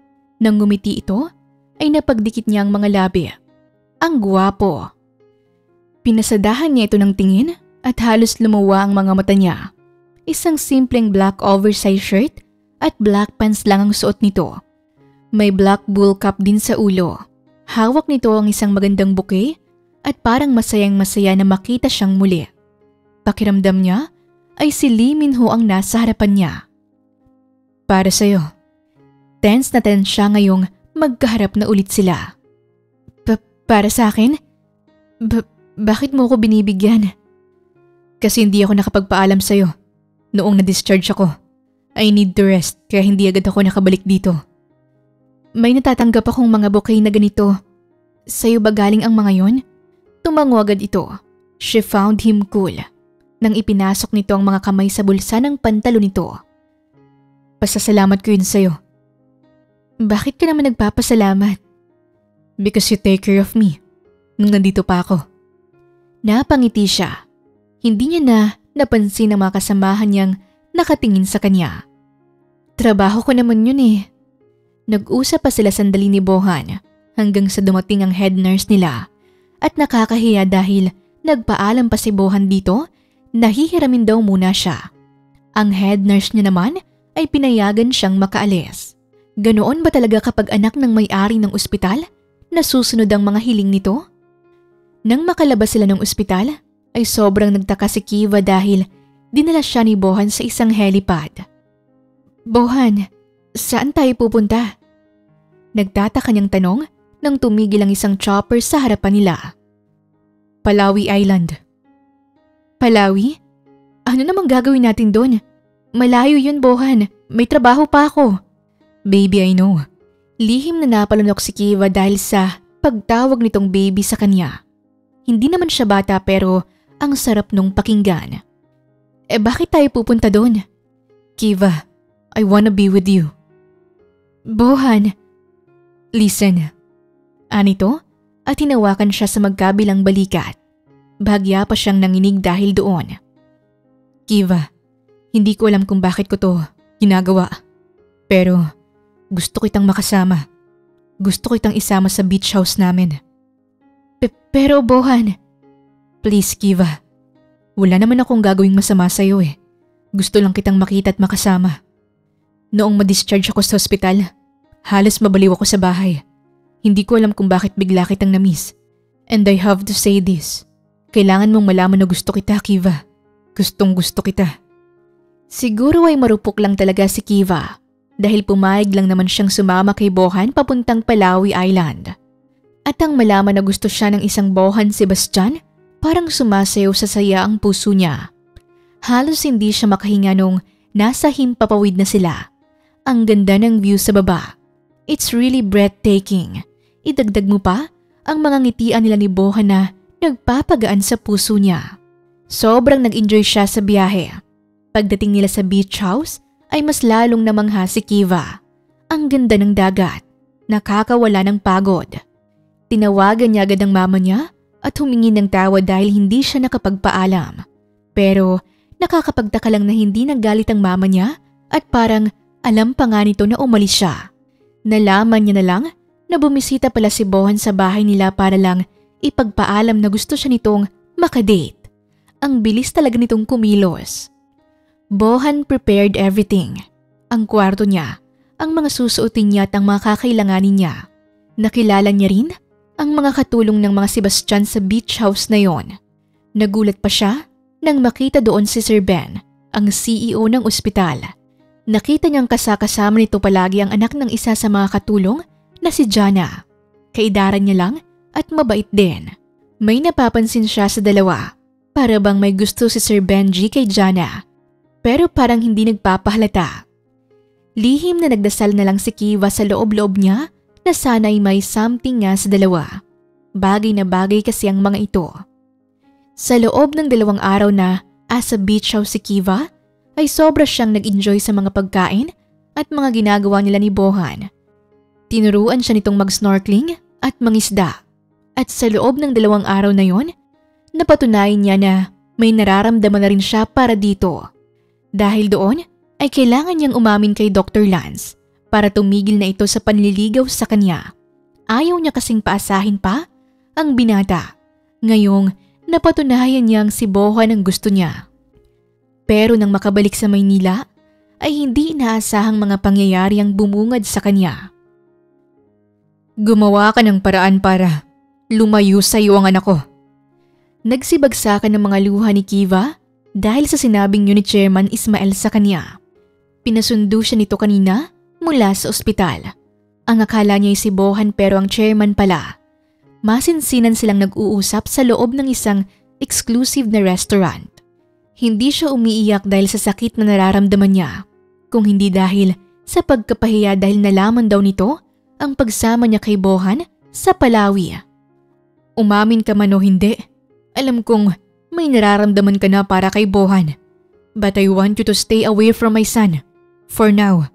Nang ngumiti ito, ay napagdikit niya ang mga labi. Ang guwapo. Pinasadahan niya ito ng tingin at halos lumuwa ang mga mata niya. Isang simpleng black oversized shirt at black pants lang ang suot nito. May black bull cap din sa ulo. Hawak nito ang isang magandang bouquet at parang masayang masaya na makita siyang muli. Pakiramdam niya ay si Lee Min Ho ang nasa harapan niya. Para sa'yo. Tense na tense siya ngayong magkaharap na ulit sila. Pa para sa akin? Bakit mo ako binibigyan? Kasi hindi ako nakapagpaalam sa'yo. Noong na-discharge ako, I need to rest kaya hindi agad ako nakabalik dito. May natatanggap akong mga bouquet na ganito. Sa'yo ba galing ang mga yon? Tumango agad ito. She found him cool. Nang ipinasok nito ang mga kamay sa bulsa ng pantalo nito. Pasasalamat ko yun sa'yo. Bakit ka naman nagpapasalamat? Because you take care of me. Nung nandito pa ako. Napangiti siya. Hindi niya na napansin ng mga kasamahan niyang nakatingin sa kanya. Trabaho ko naman yun eh. Nag-usap pa sila sandali ni Bohan hanggang sa dumating ang head nurse nila at nakakahiya dahil nagpaalam pa si Bohan dito, nahihiramin daw muna siya. Ang head nurse niya naman ay pinayagan siyang makaalis. Ganoon ba talaga kapag anak ng may-ari ng ospital? Nasusunod ang mga hiling nito? Nang makalabas sila ng ospital, ay sobrang nagtaka si Kiva dahil dinala siya ni Bohan sa isang helipad. Bohan, saan tayo pupunta? Nagtataka niyang tanong nang tumigil ang isang chopper sa harapan nila. Palawi Island. Palawi? Ano namang gagawin natin doon? Malayo yun, Bohan. May trabaho pa ako. Baby, I know. Lihim na napalunok si Kiva dahil sa pagtawag nitong baby sa kanya. Hindi naman siya bata pero ang sarap nung pakinggan. Eh bakit tayo pupunta doon? Kiva, I wanna be with you. Bohan. Listen. Anito at hinawakan siya sa magkabilang balikat. Bahagya pa siyang nanginig dahil doon. Kiva, hindi ko alam kung bakit ko to ginagawa. Pero gusto kitang makasama. Gusto kitang isama sa beach house namin. Pero Bohan, Please, Kiva. Wala naman akong gagawing masama sa iyo eh. Gusto lang kitang makita at makasama. Noong ma-discharge ako sa ospital, halos mabaliw ako sa bahay. Hindi ko alam kung bakit bigla kitang na-miss. And I have to say this. Kailangan mong malaman na gusto kita, Kiva. Gustong gusto kita. Siguro ay marupok lang talaga si Kiva dahil pumayag lang naman siyang sumama kay Bohan papuntang Palawi Island. At ang malaman na gusto siya ng isang Bohan Sebastian, Parang sumasayaw sa saya ang puso niya. Halos hindi siya makahinga nung nasa himpapawid na sila. Ang ganda ng view sa baba. It's really breathtaking. Idagdag mo pa ang mga ngitian nila ni Bohan na nagpapagaan sa puso niya. Sobrang nag-enjoy siya sa biyahe. Pagdating nila sa beach house ay mas lalong namangha si Kiva. Ang ganda ng dagat. Nakakawala ng pagod. Tinawagan niya agad ang mama niya at humingi ng tawad dahil hindi siya nakapagpaalam. Pero nakakapagtaka lang na hindi naggalit ang mama niya at parang alam pa nga nito na umalis siya. Nalaman niya na lang na bumisita pala si Bohan sa bahay nila para lang ipagpaalam na gusto siya nitong makadate. Ang bilis talaga nitong kumilos. Bohan prepared everything. Ang kwarto niya, ang mga susuotin niya at ang mga kakailanganin niya. Nakilala niya rin ang mga katulong ng mga Sebastian sa beach house na yon. Nagulat pa siya nang makita doon si Sir Ben, ang CEO ng ospital. Nakita niyang kasakasama nito palagi ang anak ng isa sa mga katulong na si Jana. Kaidaran niya lang at mabait din. May napapansin siya sa dalawa. Para bang may gusto si Sir Benji kay Jana. Pero parang hindi nagpapahalata. Lihim na nagdasal na lang si Kiva sa loob-loob niya na sana'y may something nga sa dalawa. Bagay na bagay kasi ang mga ito. Sa loob ng dalawang araw na as a beach house si Kiva, ay sobra siyang nag-enjoy sa mga pagkain at mga ginagawa nila ni Bohan. Tinuruan siya nitong mag-snorkeling at mangisda. At sa loob ng dalawang araw na yon, napatunayan niya na may nararamdaman na rin siya para dito. Dahil doon ay kailangan niyang umamin kay Dr. Lance para tumigil na ito sa panliligaw sa kanya. Ayaw niya kasing paasahin pa ang binata. Ngayong napatunayan niyang si Bohan ang gusto niya. Pero nang makabalik sa Maynila, ay hindi inaasahang mga pangyayari ang bumungad sa kanya. Gumawa ka ng paraan para lumayo sa iyo ang anak ko. Nagsibagsakan ng mga luha ni Kiva dahil sa sinabing yun ni Chairman Ismael sa kanya. Pinasundo siya nito kanina mula sa ospital. Ang akala niya ay si Bohan pero ang chairman pala. Masinsinan silang nag-uusap sa loob ng isang exclusive na restaurant. Hindi siya umiiyak dahil sa sakit na nararamdaman niya, kung hindi dahil sa pagkapahiya dahil nalaman daw nito ang pagsama niya kay Bohan sa Palawi. Umamin ka man o hindi, alam kong may nararamdaman ka na para kay Bohan. But I want you to stay away from my son. For now.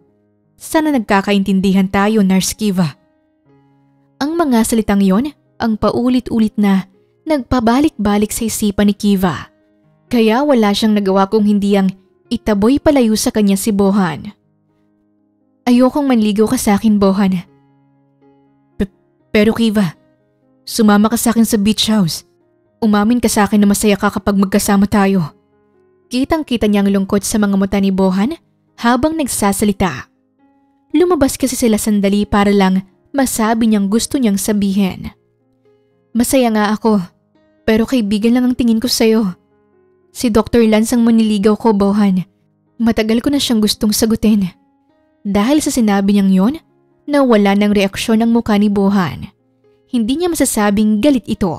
Sana nagkakaintindihan tayo, Nurse Kiva. Ang mga salitang yon ang paulit-ulit na nagpabalik-balik sa isipan ni Kiva. Kaya wala siyang nagawa kung hindi ang itaboy palayo sa kanya si Bohan. Ayokong manligaw ka sa akin, Bohan. P- pero Kiva, sumama ka sa akin sa beach house. Umamin ka sa akin na masaya ka kapag magkasama tayo. Kitang-kita niya ang lungkot sa mga mata ni Bohan habang nagsasalita. Lumabas kasi sila sandali para lang masabi niyang gusto niyang sabihin. Masaya nga ako, pero kaibigan lang ang tingin ko sa'yo. Si Dr. Lance ang maniligaw ko, Bohan. Matagal ko na siyang gustong sagutin. Dahil sa sinabi niyang yon, nawala ng reaksyon ang mukha ni Bohan. Hindi niya masasabing galit ito.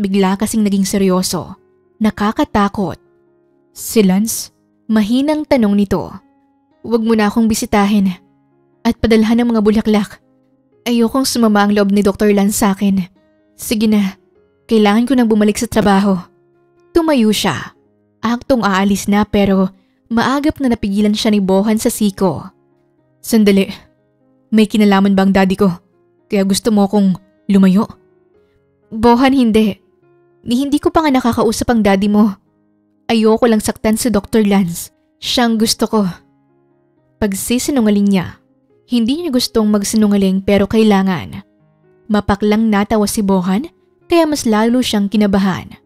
Bigla kasing naging seryoso. Nakakatakot. Si Lance? Mahinang tanong nito. Huwag mo na akong bisitahin. At padalhan ng mga bulaklak. Ayokong sumama ang loob ni Dr. Lance sa akin. Sige na, kailangan ko nang bumalik sa trabaho. Tumayo siya. Aktong aalis na pero maagap na napigilan siya ni Bohan sa siko. Sandali, may kinalaman bang daddy ko? Kaya gusto mo kong lumayo? Bohan hindi. Ni hindi ko pa nga nakakausap ang daddy mo. Ayoko lang saktan si Dr. Lance. Siyang gusto ko. Pagsisinungaling niya. Hindi niya gustong magsinungaling pero kailangan. Mapaklang natawa si Bohan kaya mas lalo siyang kinabahan.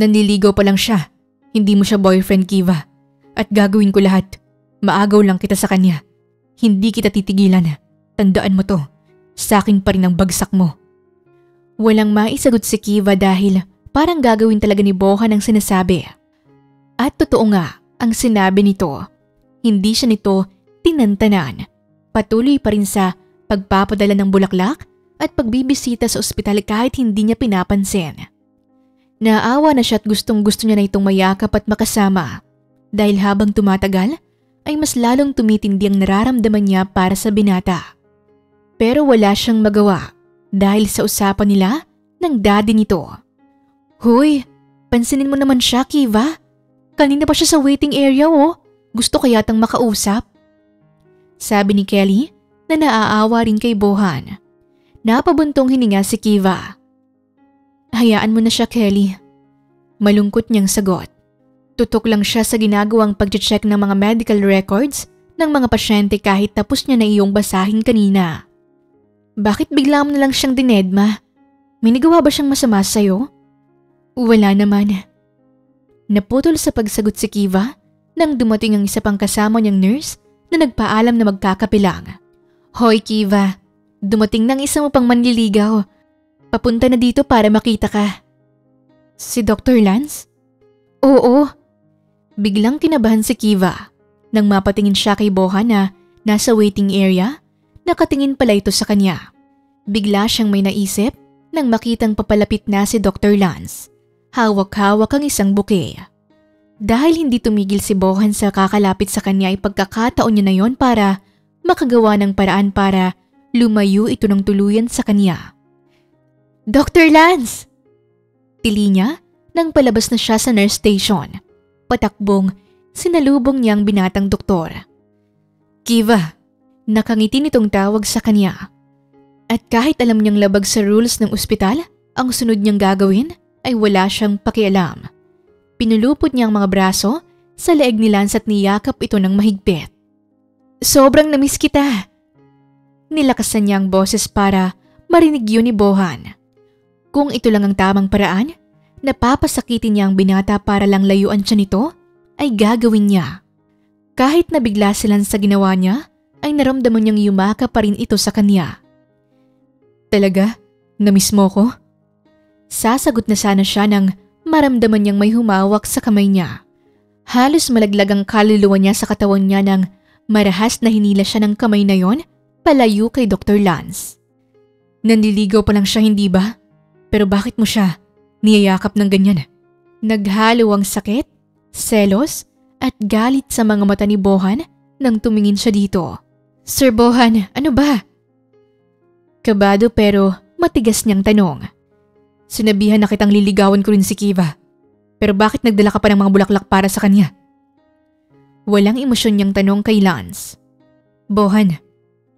Nanliligaw pa lang siya. Hindi mo siya boyfriend, Kiva. At gagawin ko lahat. Maagaw lang kita sa kanya. Hindi kita titigilan. Tandaan mo to. Sa akin pa rin ang bagsak mo. Walang maisagot si Kiva dahil parang gagawin talaga ni Bohan ang sinasabi. At totoo nga ang sinabi nito. Hindi siya nito tinantanan. Patuloy pa rin sa pagpapadala ng bulaklak at pagbibisita sa ospital kahit hindi niya pinapansin. Naawa na siya at gustong gusto niya na itong mayakap at makasama dahil habang tumatagal ay mas lalong tumitindi ang nararamdaman niya para sa binata. Pero wala siyang magawa dahil sa usapan nila ng daddy nito. Hoy, pansinin mo naman siya, Kiva. Kanina pa siya sa waiting area oh. Gusto kaya tang makausap? Sabi ni Kelly na naaawa rin kay Bohan. Napabuntong hininga si Kiva. Hayaan mo na siya, Kelly. Malungkot niyang sagot. Tutok lang siya sa ginagawang pag-check ng mga medical records ng mga pasyente kahit tapos niya na iyong basahin kanina. Bakit bigla mo na lang siyang dinedma? May nagawa ba siyang masama sa'yo? Wala naman. Naputol sa pagsagot si Kiva nang dumating ang isa pang kasama niyang nurse na nagpaalam na magkakapilang. Hoy Kiva, Dumating ng isa mo pang manliligaw. Papunta na dito para makita ka. Si Dr. Lance? Oo. Biglang kinabahan si Kiva nang mapatingin siya kay Bohan na nasa waiting area, nakatingin pala ito sa kanya. Bigla siyang may naisip nang makitang papalapit na si Dr. Lance. Hawak-hawak ang isang buke. Dahil hindi tumigil si Bohan sa kakalapit sa kanya ay pagkakataon niya na yon para makagawa ng paraan para lumayo ito ng tuluyan sa kanya. Dr. Lance! Tili niya nang palabas na siya sa nurse station. Patakbong, sinalubong niyang binatang doktor. Kiva, nakangiti nitong tawag sa kanya. At kahit alam niyang labag sa rules ng ospital, ang sunod niyang gagawin ay wala siyang pakialam. Pinulupot niya ang mga braso sa leeg ni Lance at niyakap ito ng mahigpit. Sobrang namiss kita. Nilakasan niya ang boses para marinig yun ni Bohan. Kung ito lang ang tamang paraan, napapasakitin niya ang binata para lang layuan siya nito, ay gagawin niya. Kahit nabigla silang sa ginawa niya, ay naramdaman niyang yumaka pa rin ito sa kanya. Talaga? Namiss mo ko? Sasagot na sana siya nang maramdaman niyang may humawak sa kamay niya. Halos malaglag ang kaluluwa niya sa katawan niya nang marahas na hinila siya ng kamay na yon palayo kay Dr. Lance. Nanliligaw pa lang siya hindi ba? Pero bakit mo siya niyayakap ng ganyan? Naghalo ang sakit, selos, at galit sa mga mata ni Bohan nang tumingin siya dito. Sir Bohan, ano ba? Kabado pero matigas niyang tanong. Sinabihan na kitang liligawan ko rin si Kiva. Pero bakit nagdala ka pa ng mga bulaklak para sa kanya? Walang emosyon niyang tanong kay Lance. Bohan,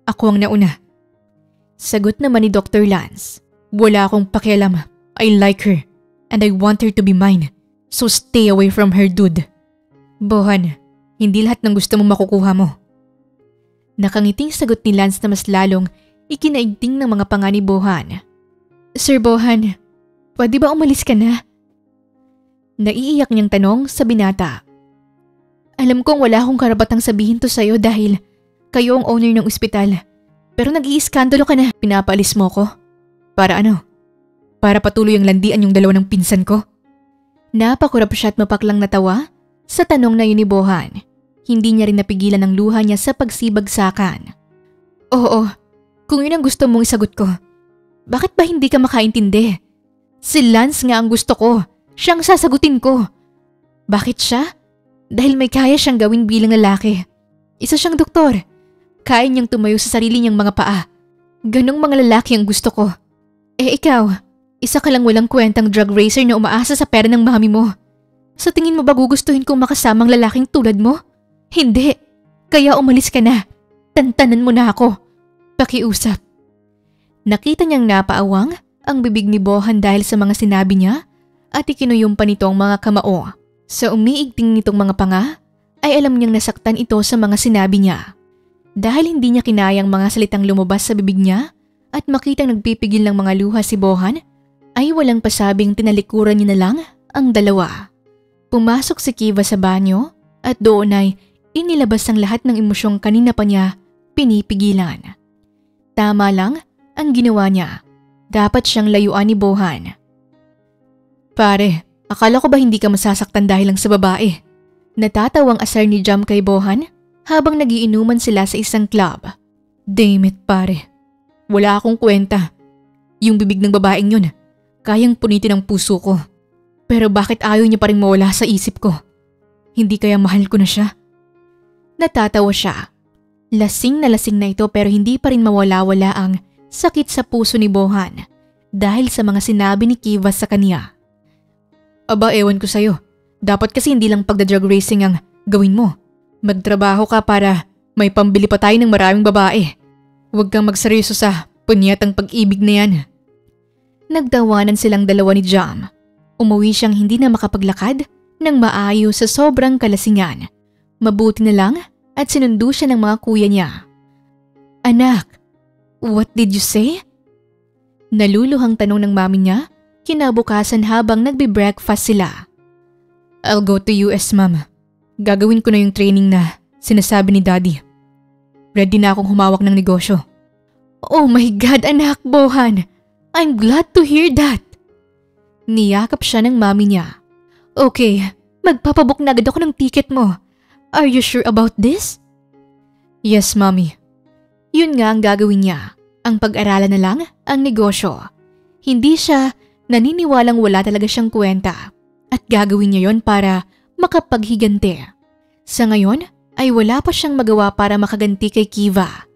ako ang nauna. Sagot naman ni Dr. Lance. Wala akong pakialam. I like her. And I want her to be mine. So stay away from her, dude. Bohan, hindi lahat ng gusto mo makukuha mo. Nakangiting sagot ni Lance na mas lalong ikinaigting ng mga panga ni Bohan. Sir Bohan, pwede ba umalis ka na? Naiiyak niyang tanong sa binata. Alam kong wala akong karapatang sabihin to sa'yo dahil kayo ang owner ng ospital. Pero nag-iiskandalo ka na, pinapaalis mo ko. Para ano? Para patuloy ang landian yung dalawa ng pinsan ko? Napakurap siya at mapaklang natawa sa tanong na yun ni. Hindi niya rin napigilan ang luha niya sa pagsibagsakan. Oo, kung yun ang gusto mong isagot ko. Bakit ba hindi ka makaintindi? Si Lance nga ang gusto ko. Siyang sasagutin ko. Bakit siya? Dahil may kaya siyang gawin bilang lalaki. Isa siyang doktor. Kaya niyang tumayo sa sarili niyang mga paa. Ganong mga lalaki ang gusto ko. Eh ikaw, isa ka lang walang kwentang drug racer na umaasa sa pera ng mami mo. Sa tingin mo ba gugustuhin kong makasamang lalaking tulad mo? Hindi. Kaya umalis ka na. Tantanan mo na ako. Pakiusap. Nakita niyang napaawang ang bibig ni Bohan dahil sa mga sinabi niya at ikinuyom pa nito ang mga kamao. Sa umiigting nitong mga panga, ay alam niyang nasaktan ito sa mga sinabi niya. Dahil hindi niya kinayang mga salitang lumabas sa bibig niya, at makitang nagpipigil ng mga luha si Bohan, ay walang pasabing tinalikuran niya na lang ang dalawa. Pumasok si Kiva sa banyo at doon ay inilabas ang lahat ng emosyong kanina pa niya pinipigilan. Tama lang ang ginawa niya. Dapat siyang layuan ni Bohan. Pare, akala ko ba hindi ka masasaktan dahil lang sa babae? Natatawang asar ni Jam kay Bohan habang nagiinuman sila sa isang club. Damn it pare, wala akong kwenta. Yung bibig ng babaeng yun, kayang punitin ang puso ko. Pero bakit ayaw niya pa rin mawala sa isip ko? Hindi kaya mahal ko na siya? Natatawa siya. Lasing na lasing na ito pero hindi pa rin mawala-wala ang sakit sa puso ni Bohan dahil sa mga sinabi ni Kiva sa kanya. Aba, ewan ko sa'yo. Dapat kasi hindi lang pagda-drug racing ang gawin mo. Magtrabaho ka para may pambili pa tayo ng maraming babae. Huwag kang magseryoso sa punyatang pag-ibig na yan. Nagdawanan silang dalawa ni Jam. Umuwi siyang hindi na makapaglakad nang maayos sa sobrang kalasingan. Mabuti na lang at sinundo siya ng mga kuya niya. Anak, what did you say? Naluluhang tanong ng mami niya kinabukasan habang nagbe-breakfast sila. I'll go to US, ma'am. Gagawin ko na yung training na sinasabi ni daddy. Ready na akong humawak ng negosyo. Oh my God, anak, Bohan! I'm glad to hear that! Niyakap siya ng mami niya. Okay, Magpapabook na agad ako ng ticket mo. Are you sure about this? Yes, mommy. Yun nga ang gagawin niya. Ang pag-aralan na lang ang negosyo. Hindi siya naniniwalang wala talaga siyang kwenta at gagawin niya yon para makapaghigante. Sa ngayon ay wala pa siyang magawa para makaganti kay Kiva.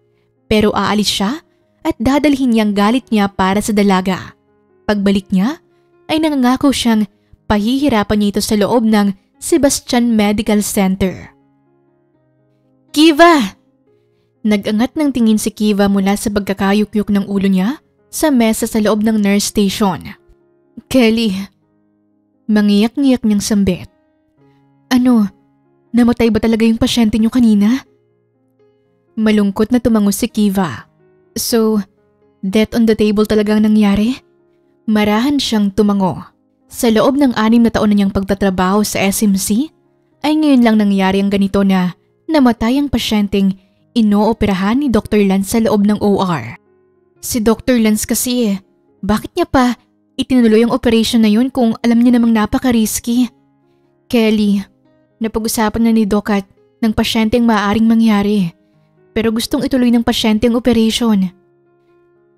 Pero aalis siya at dadalhin niyang galit niya para sa dalaga. Pagbalik niya ay nangangako siyang pahihirapan niya ito sa loob ng Sebastian Medical Center. Kiva! Nagangat ng tingin si Kiva mula sa pagkakayukyuk ng ulo niya sa mesa sa loob ng nurse station. Kelly, mangiyak-ngiyak niyang sambit. Ano, namatay ba talaga yung pasyente niyo kanina? Malungkot na tumango si Kiva. So, death on the table talagang nangyari? Marahan siyang tumango. Sa loob ng anim na taon na niyang pagtatrabaho sa SMC, ay ngayon lang nangyari ang ganito na namatay ang pasyenteng inooperahan ni Dr. Lance sa loob ng OR. Si Dr. Lance kasi eh, bakit niya pa itinuloy ang operation na yun kung alam niya namang napaka-risky? Kelly, napag-usapan na ni Doc at ng pasyenteng maaaring mangyari. Pero gustong ituloy ng pasyente ang operation.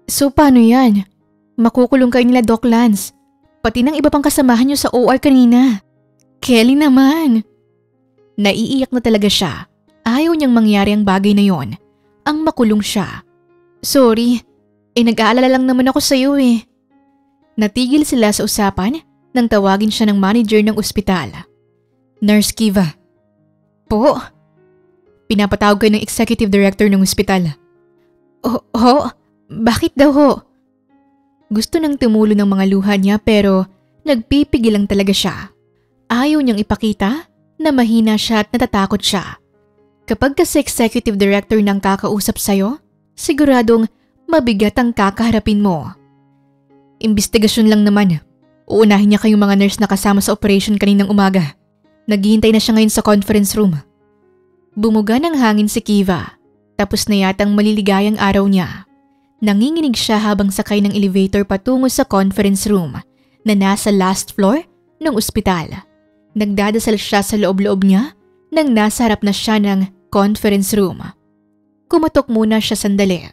So paano yan? Makukulong kayo nila Doc Lance. Pati ng iba pang kasamahan niyo sa OR kanina. Kelly naman. Naiiyak na talaga siya Ayaw niyang mangyari ang bagay na yon. Ang makulong siya. Sorry, eh nag-aalala lang naman ako sa iyo eh. Natigil sila sa usapan nang tawagin siya ng manager ng ospital. Nurse Kiva. Po? Pinapatawag kayo ng executive director ng ospital. Oh, ho? Bakit daw ho? Gusto nang tumulo ng mga luha niya pero nagpipigil lang talaga siya. Ayaw niyang ipakita na mahina siya at natatakot siya. Kapag kasi executive director ng kakausap sa'yo, siguradong mabigat ang kakaharapin mo. Imbestigasyon lang naman. Uunahin niya kayong mga nurse na kasama sa operation kaninang umaga. Naghihintay na siya ngayon sa conference room. Bumuga ng hangin si Kiva. Tapos na yatang maliligayang araw niya. Nanginginig siya habang sakay ng elevator patungo sa conference room na nasa last floor ng ospital. Nagdadasal siya sa loob-loob niya nang nasa harap na siya ng conference room. Kumatok muna siya sandali.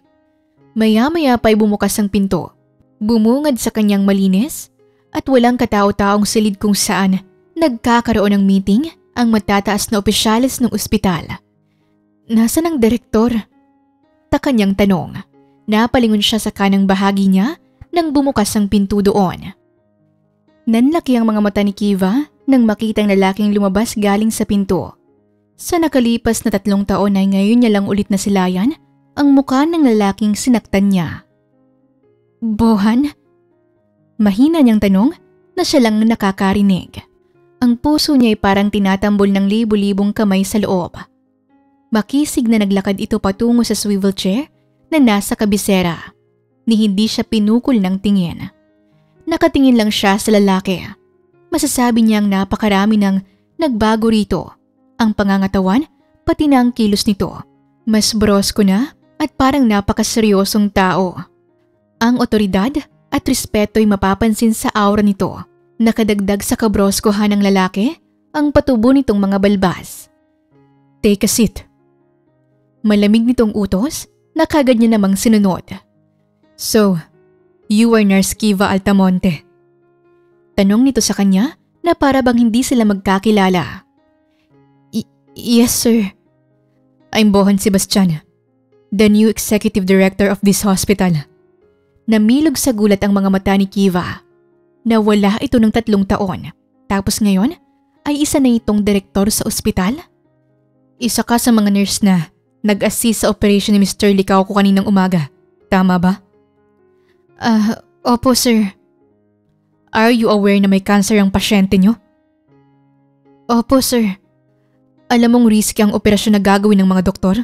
Maya-maya pa'y bumukas ang pinto. Bumungad sa kanyang malinis at walang katao-taong silid kung saan nagkakaroon ng meeting ang matataas na opisyalis ng ospital. Nasaan ang direktor? Ta kanyang tanong. Napalingon siya sa kanang bahagi niya nang bumukas ang pinto doon. Nanlaki ang mga mata ni Kiva nang makitang lalaking lumabas galing sa pinto. Sa nakalipas na tatlong taon ay ngayon niya lang ulit na silayan ang mukha ng lalaking sinaktan niya. Bohan? Mahina niyang tanong na siya lang nakakarinig. Ang puso niya ay parang tinatambol ng libu-libong kamay sa loob. Makisig na naglakad ito patungo sa swivel chair na nasa kabisera ni hindi siya pinukol ng tingin. Nakatingin lang siya sa lalaki. Masasabi niyang napakarami ng nagbago rito ang pangangatawan, pati na ang kilos nito. Mas brosko na at parang napakaseryosong tao. Ang otoridad at respeto ay mapapansin sa aura nito. Nakadagdag sa kabroskohan ng lalaki ang patubo nitong mga balbas. Take a seat. Malamig nitong utos na kagad niya namang sinunod. So, you are Nurse Kiva Altamonte. Tanong nito sa kanya na para bang hindi sila magkakilala. Yes, sir. I'm Bohan Sebastian, the new executive director of this hospital. Namilog sa gulat ang mga mata ni Kiva. Nawala ito ng tatlong taon. Tapos ngayon, ay isa na itong direktor sa ospital? Isa ka sa mga nurse na nag-assist sa operation ni Mr. Licao ko kaninang umaga. Tama ba? Ah, uh, opo sir. Are you aware na may cancer ang pasyente niyo? Opo sir. Alam mong risky ang operasyon na gagawin ng mga doktor?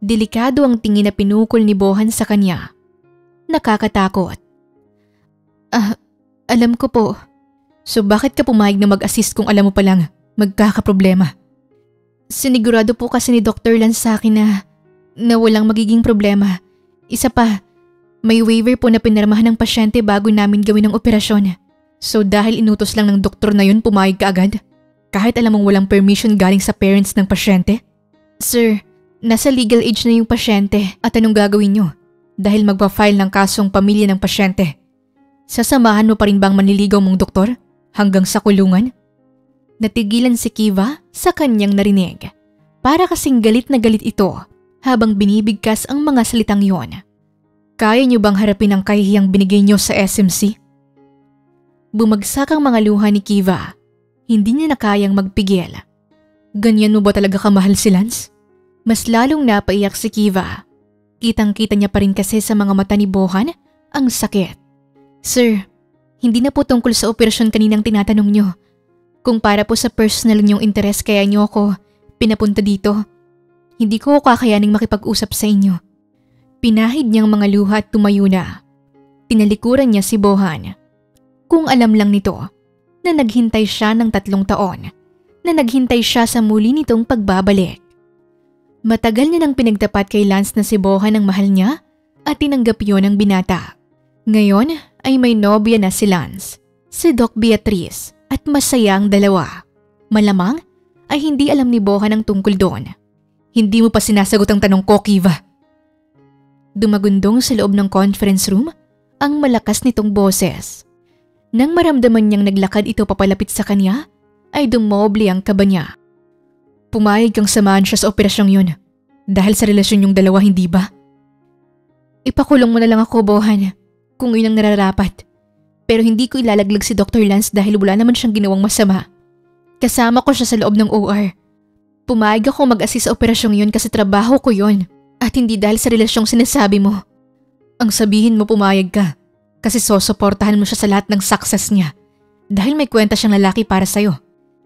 Delikado ang tingin na pinukol ni Bohan sa kanya. Nakakatakot. Ah, alam ko po. So bakit ka pumayag na mag-assist kung alam mo palang magkakaproblema? Sinigurado po kasi ni Dr. Lance sa akin na, na walang magiging problema. Isa pa, may waiver po na pinirmahan ng pasyente bago namin gawin ang operasyon. So dahil inutos lang ng doktor na yun pumayag ka agad? Kahit alam mong walang permission galing sa parents ng pasyente? Sir, nasa legal age na yung pasyente. At anong gagawin nyo? Dahil magpa-file ng kasong pamilya ng pasyente. Sasamahan mo pa rin bang manliligaw mong doktor? Hanggang sa kulungan? Natigilan si Kiva sa kanyang narinig. Para kasing galit na galit ito habang binibigkas ang mga salitang yon. Kaya niyo bang harapin ang kahihiyang binigay niyo sa SMC? Bumagsak ang mga luha ni Kiva. Hindi niya na kayang magpigil. Ganyan mo ba talaga kamahal si Lance? Mas lalong napaiyak si Kiva. Kitang-kita niya pa rin kasi sa mga mata ni Bohan ang sakit. Sir, hindi na po tungkol sa operasyon kaninang tinatanong niyo. Kung para po sa personal niyong interes kaya niyo ako pinapunta dito, hindi ko kakayaning makipag-usap sa inyo. Pinahid niyang mga luha at tumayo na. Tinalikuran niya si Bohan. Kung alam lang nito na naghintay siya ng tatlong taon, na naghintay siya sa muli nitong pagbabalik. Matagal niya nang pinagtapat kay Lance na si Bohan ang mahal niya at tinanggap yon ng binata. Ngayon ay may nobya na si Lance, si Doc Beatrice at masaya ang dalawa. Malamang ay hindi alam ni Bohan ang tungkol doon. Hindi mo pa sinasagot ang tanong ko, Kiva. Dumagundong sa loob ng conference room ang malakas nitong boses. Nang maramdaman niyang naglakad ito papalapit sa kanya, ay dumoble ang kaba niya. Pumayag kang samahan siya sa operasyong yun dahil sa relasyon yung dalawa, hindi ba? Ipakulong mo na lang ako, Bohan, kung yun ang nararapat. Pero hindi ko ilalaglag si Dr. Lance dahil wala naman siyang ginawang masama. Kasama ko siya sa loob ng OR. Pumayag ako mag-assist sa operasyong yun kasi trabaho ko yun at hindi dahil sa relasyong sinasabi mo. Ang sabihin mo pumayag ka kasi sosuportahan mo siya sa lahat ng success niya. Dahil may kwenta siyang lalaki para sa'yo.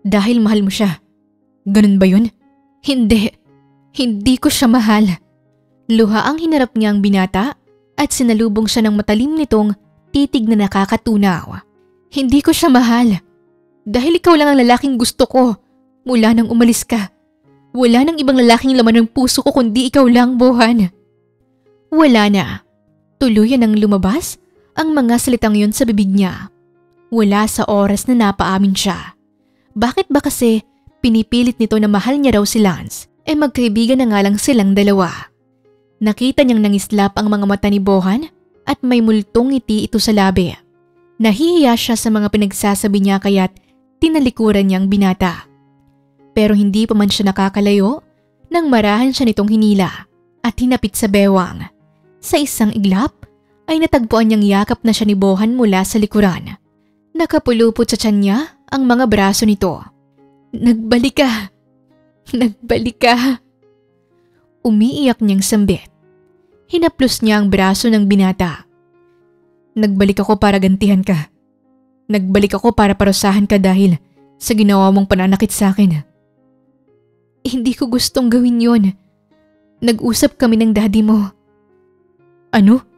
Dahil mahal mo siya. Ganun ba yun? Hindi. Hindi ko siya mahal. Luha ang hinarap niya ang binata at sinalubong siya ng matalim nitong titig na nakakatunaw. Hindi ko siya mahal. Dahil ikaw lang ang lalaking gusto ko mula nang umalis ka. Wala nang ibang lalaking laman ng puso ko kundi ikaw lang, Bohan. Wala na. Tuluyan ang lumabas ang mga salitang yun sa bibig niya. Wala sa oras na napaamin siya. Bakit ba kasi pinipilit nito na mahal niya raw si Lance eh magkaibigan na nga lang silang dalawa. Nakita niyang nangislap ang mga mata ni Bohan at may multong ngiti ito sa labi. Nahihiya siya sa mga pinagsasabi niya kaya't tinalikuran niyang binata. Pero hindi pa man siya nakakalayo nang marahan siya nitong hinila at hinapit sa bewang. Sa isang iglap, ay natagpuan niyang yakap na siya ni Bohan mula sa likuran. Nakapulupot sa tiyan niya ang mga braso nito. Nagbalik ka! Nagbalik ka! Umiiyak niyang sambit. Hinaplos niya ang braso ng binata. Nagbalik ako para gantihan ka. Nagbalik ako para parusahan ka dahil sa ginawa mong pananakit sa akin. Hindi ko gustong gawin yon. Nag-usap kami ng daddy mo. Ano?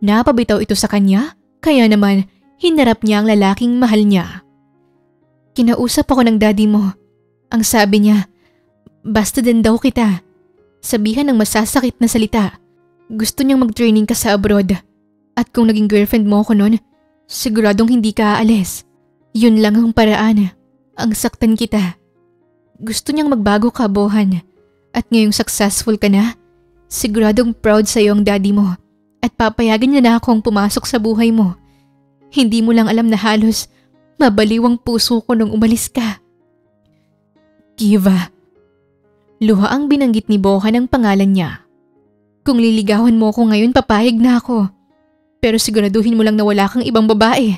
Napabitaw ito sa kanya, kaya naman hinarap niya ang lalaking mahal niya. Kinausap ako ng daddy mo. Ang sabi niya, basta din daw kita. Sabihan ng masasakit na salita. Gusto niyang mag-training ka sa abroad. At kung naging girlfriend mo ako noon, siguradong hindi ka aalis. Yun lang ang paraan. Ang saktan kita. Gusto niyang magbago ka, Bohan. At ngayong successful ka na, siguradong proud sa iyo ang daddy mo at papayagan niya na akong pumasok sa buhay mo. Hindi mo lang alam na halos mabaliwang puso ko nung umalis ka. Kiva. Luha ang binanggit ni Bohan ang pangalan niya. Kung liligawan mo ako ngayon papayag na ako. Pero siguraduhin mo lang na wala kang ibang babae.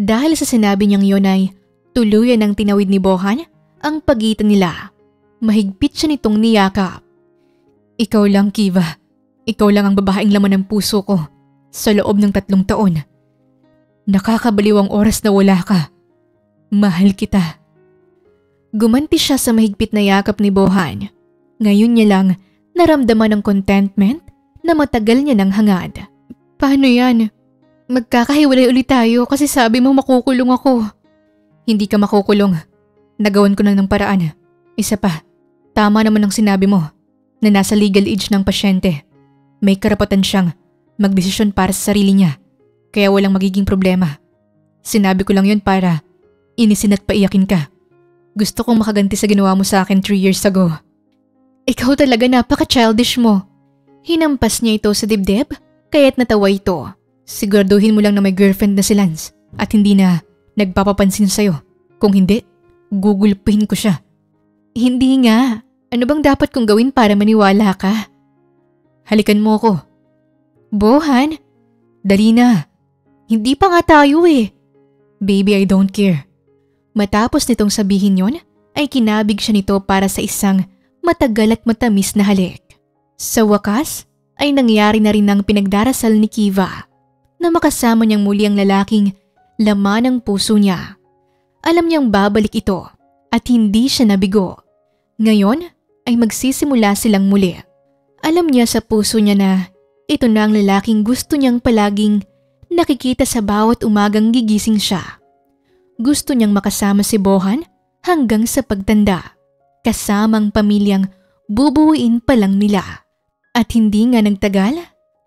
Dahil sa sinabi niyang yon ay tuluyan ang tinawid ni Bohan ang pagitan nila. Mahigpit siya nitong niyakap. Ikaw lang, Kiva. Ikaw lang ang babaeng laman ng puso ko sa loob ng tatlong taon. Nakakabaliw ang oras na wala ka. Mahal kita. Gumanti siya sa mahigpit na yakap ni Bohan. Ngayon niya lang naramdaman ng contentment na matagal niya nang hangad. Paano yan? Magkakahiwalay ulit tayo kasi sabi mo makukulong ako. Hindi ka makukulong. Nagawan ko na ng paraan. Isa pa, tama naman ang sinabi mo na nasa legal age ng pasyente. May karapatan siyang magdesisyon para sa sarili niya, kaya walang magiging problema. Sinabi ko lang yun para inisin at paiyakin ka. Gusto kong makaganti sa ginawa mo sa akin 3 years ago. Ikaw talaga napaka-childish mo. Hinampas niya ito sa dibdib, kaya't natawa ito. Siguraduhin mo lang na may girlfriend na si Lance at hindi na nagpapapansin sa'yo. Kung hindi, gugulpihin ko siya. Hindi nga. Ano bang dapat kong gawin para maniwala ka? Halikan mo ko. Bohan? Dali na. Hindi pa nga tayo eh. Baby, I don't care. Matapos nitong sabihin yon, ay kinabig siya nito para sa isang matagal at matamis na halik. Sa wakas, ay nangyari na rin ang pinagdarasal ni Kiva na makasama niyang muli ang lalaking laman ng puso niya. Alam niyang babalik ito at hindi siya nabigo. Ngayon ay magsisimula silang muli. Alam niya sa puso niya na ito na ang lalaking gusto niyang palaging nakikita sa bawat umagang gigising siya. Gusto niyang makasama si Bohan hanggang sa pagtanda, kasamang pamilyang bubuuin pa lang nila. At hindi nga nagtagal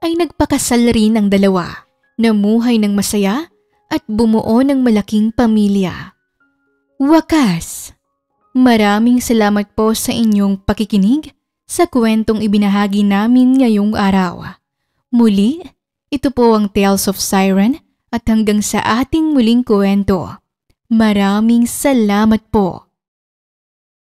ay nagpakasal rin ang dalawa, namuhay ng masaya at bumuo ng malaking pamilya. Wakas! Maraming salamat po sa inyong pakikinig sa kwentong ibinahagi namin ngayong araw. Muli, ito po ang Tales of Siren at hanggang sa ating muling kwento. Maraming salamat po.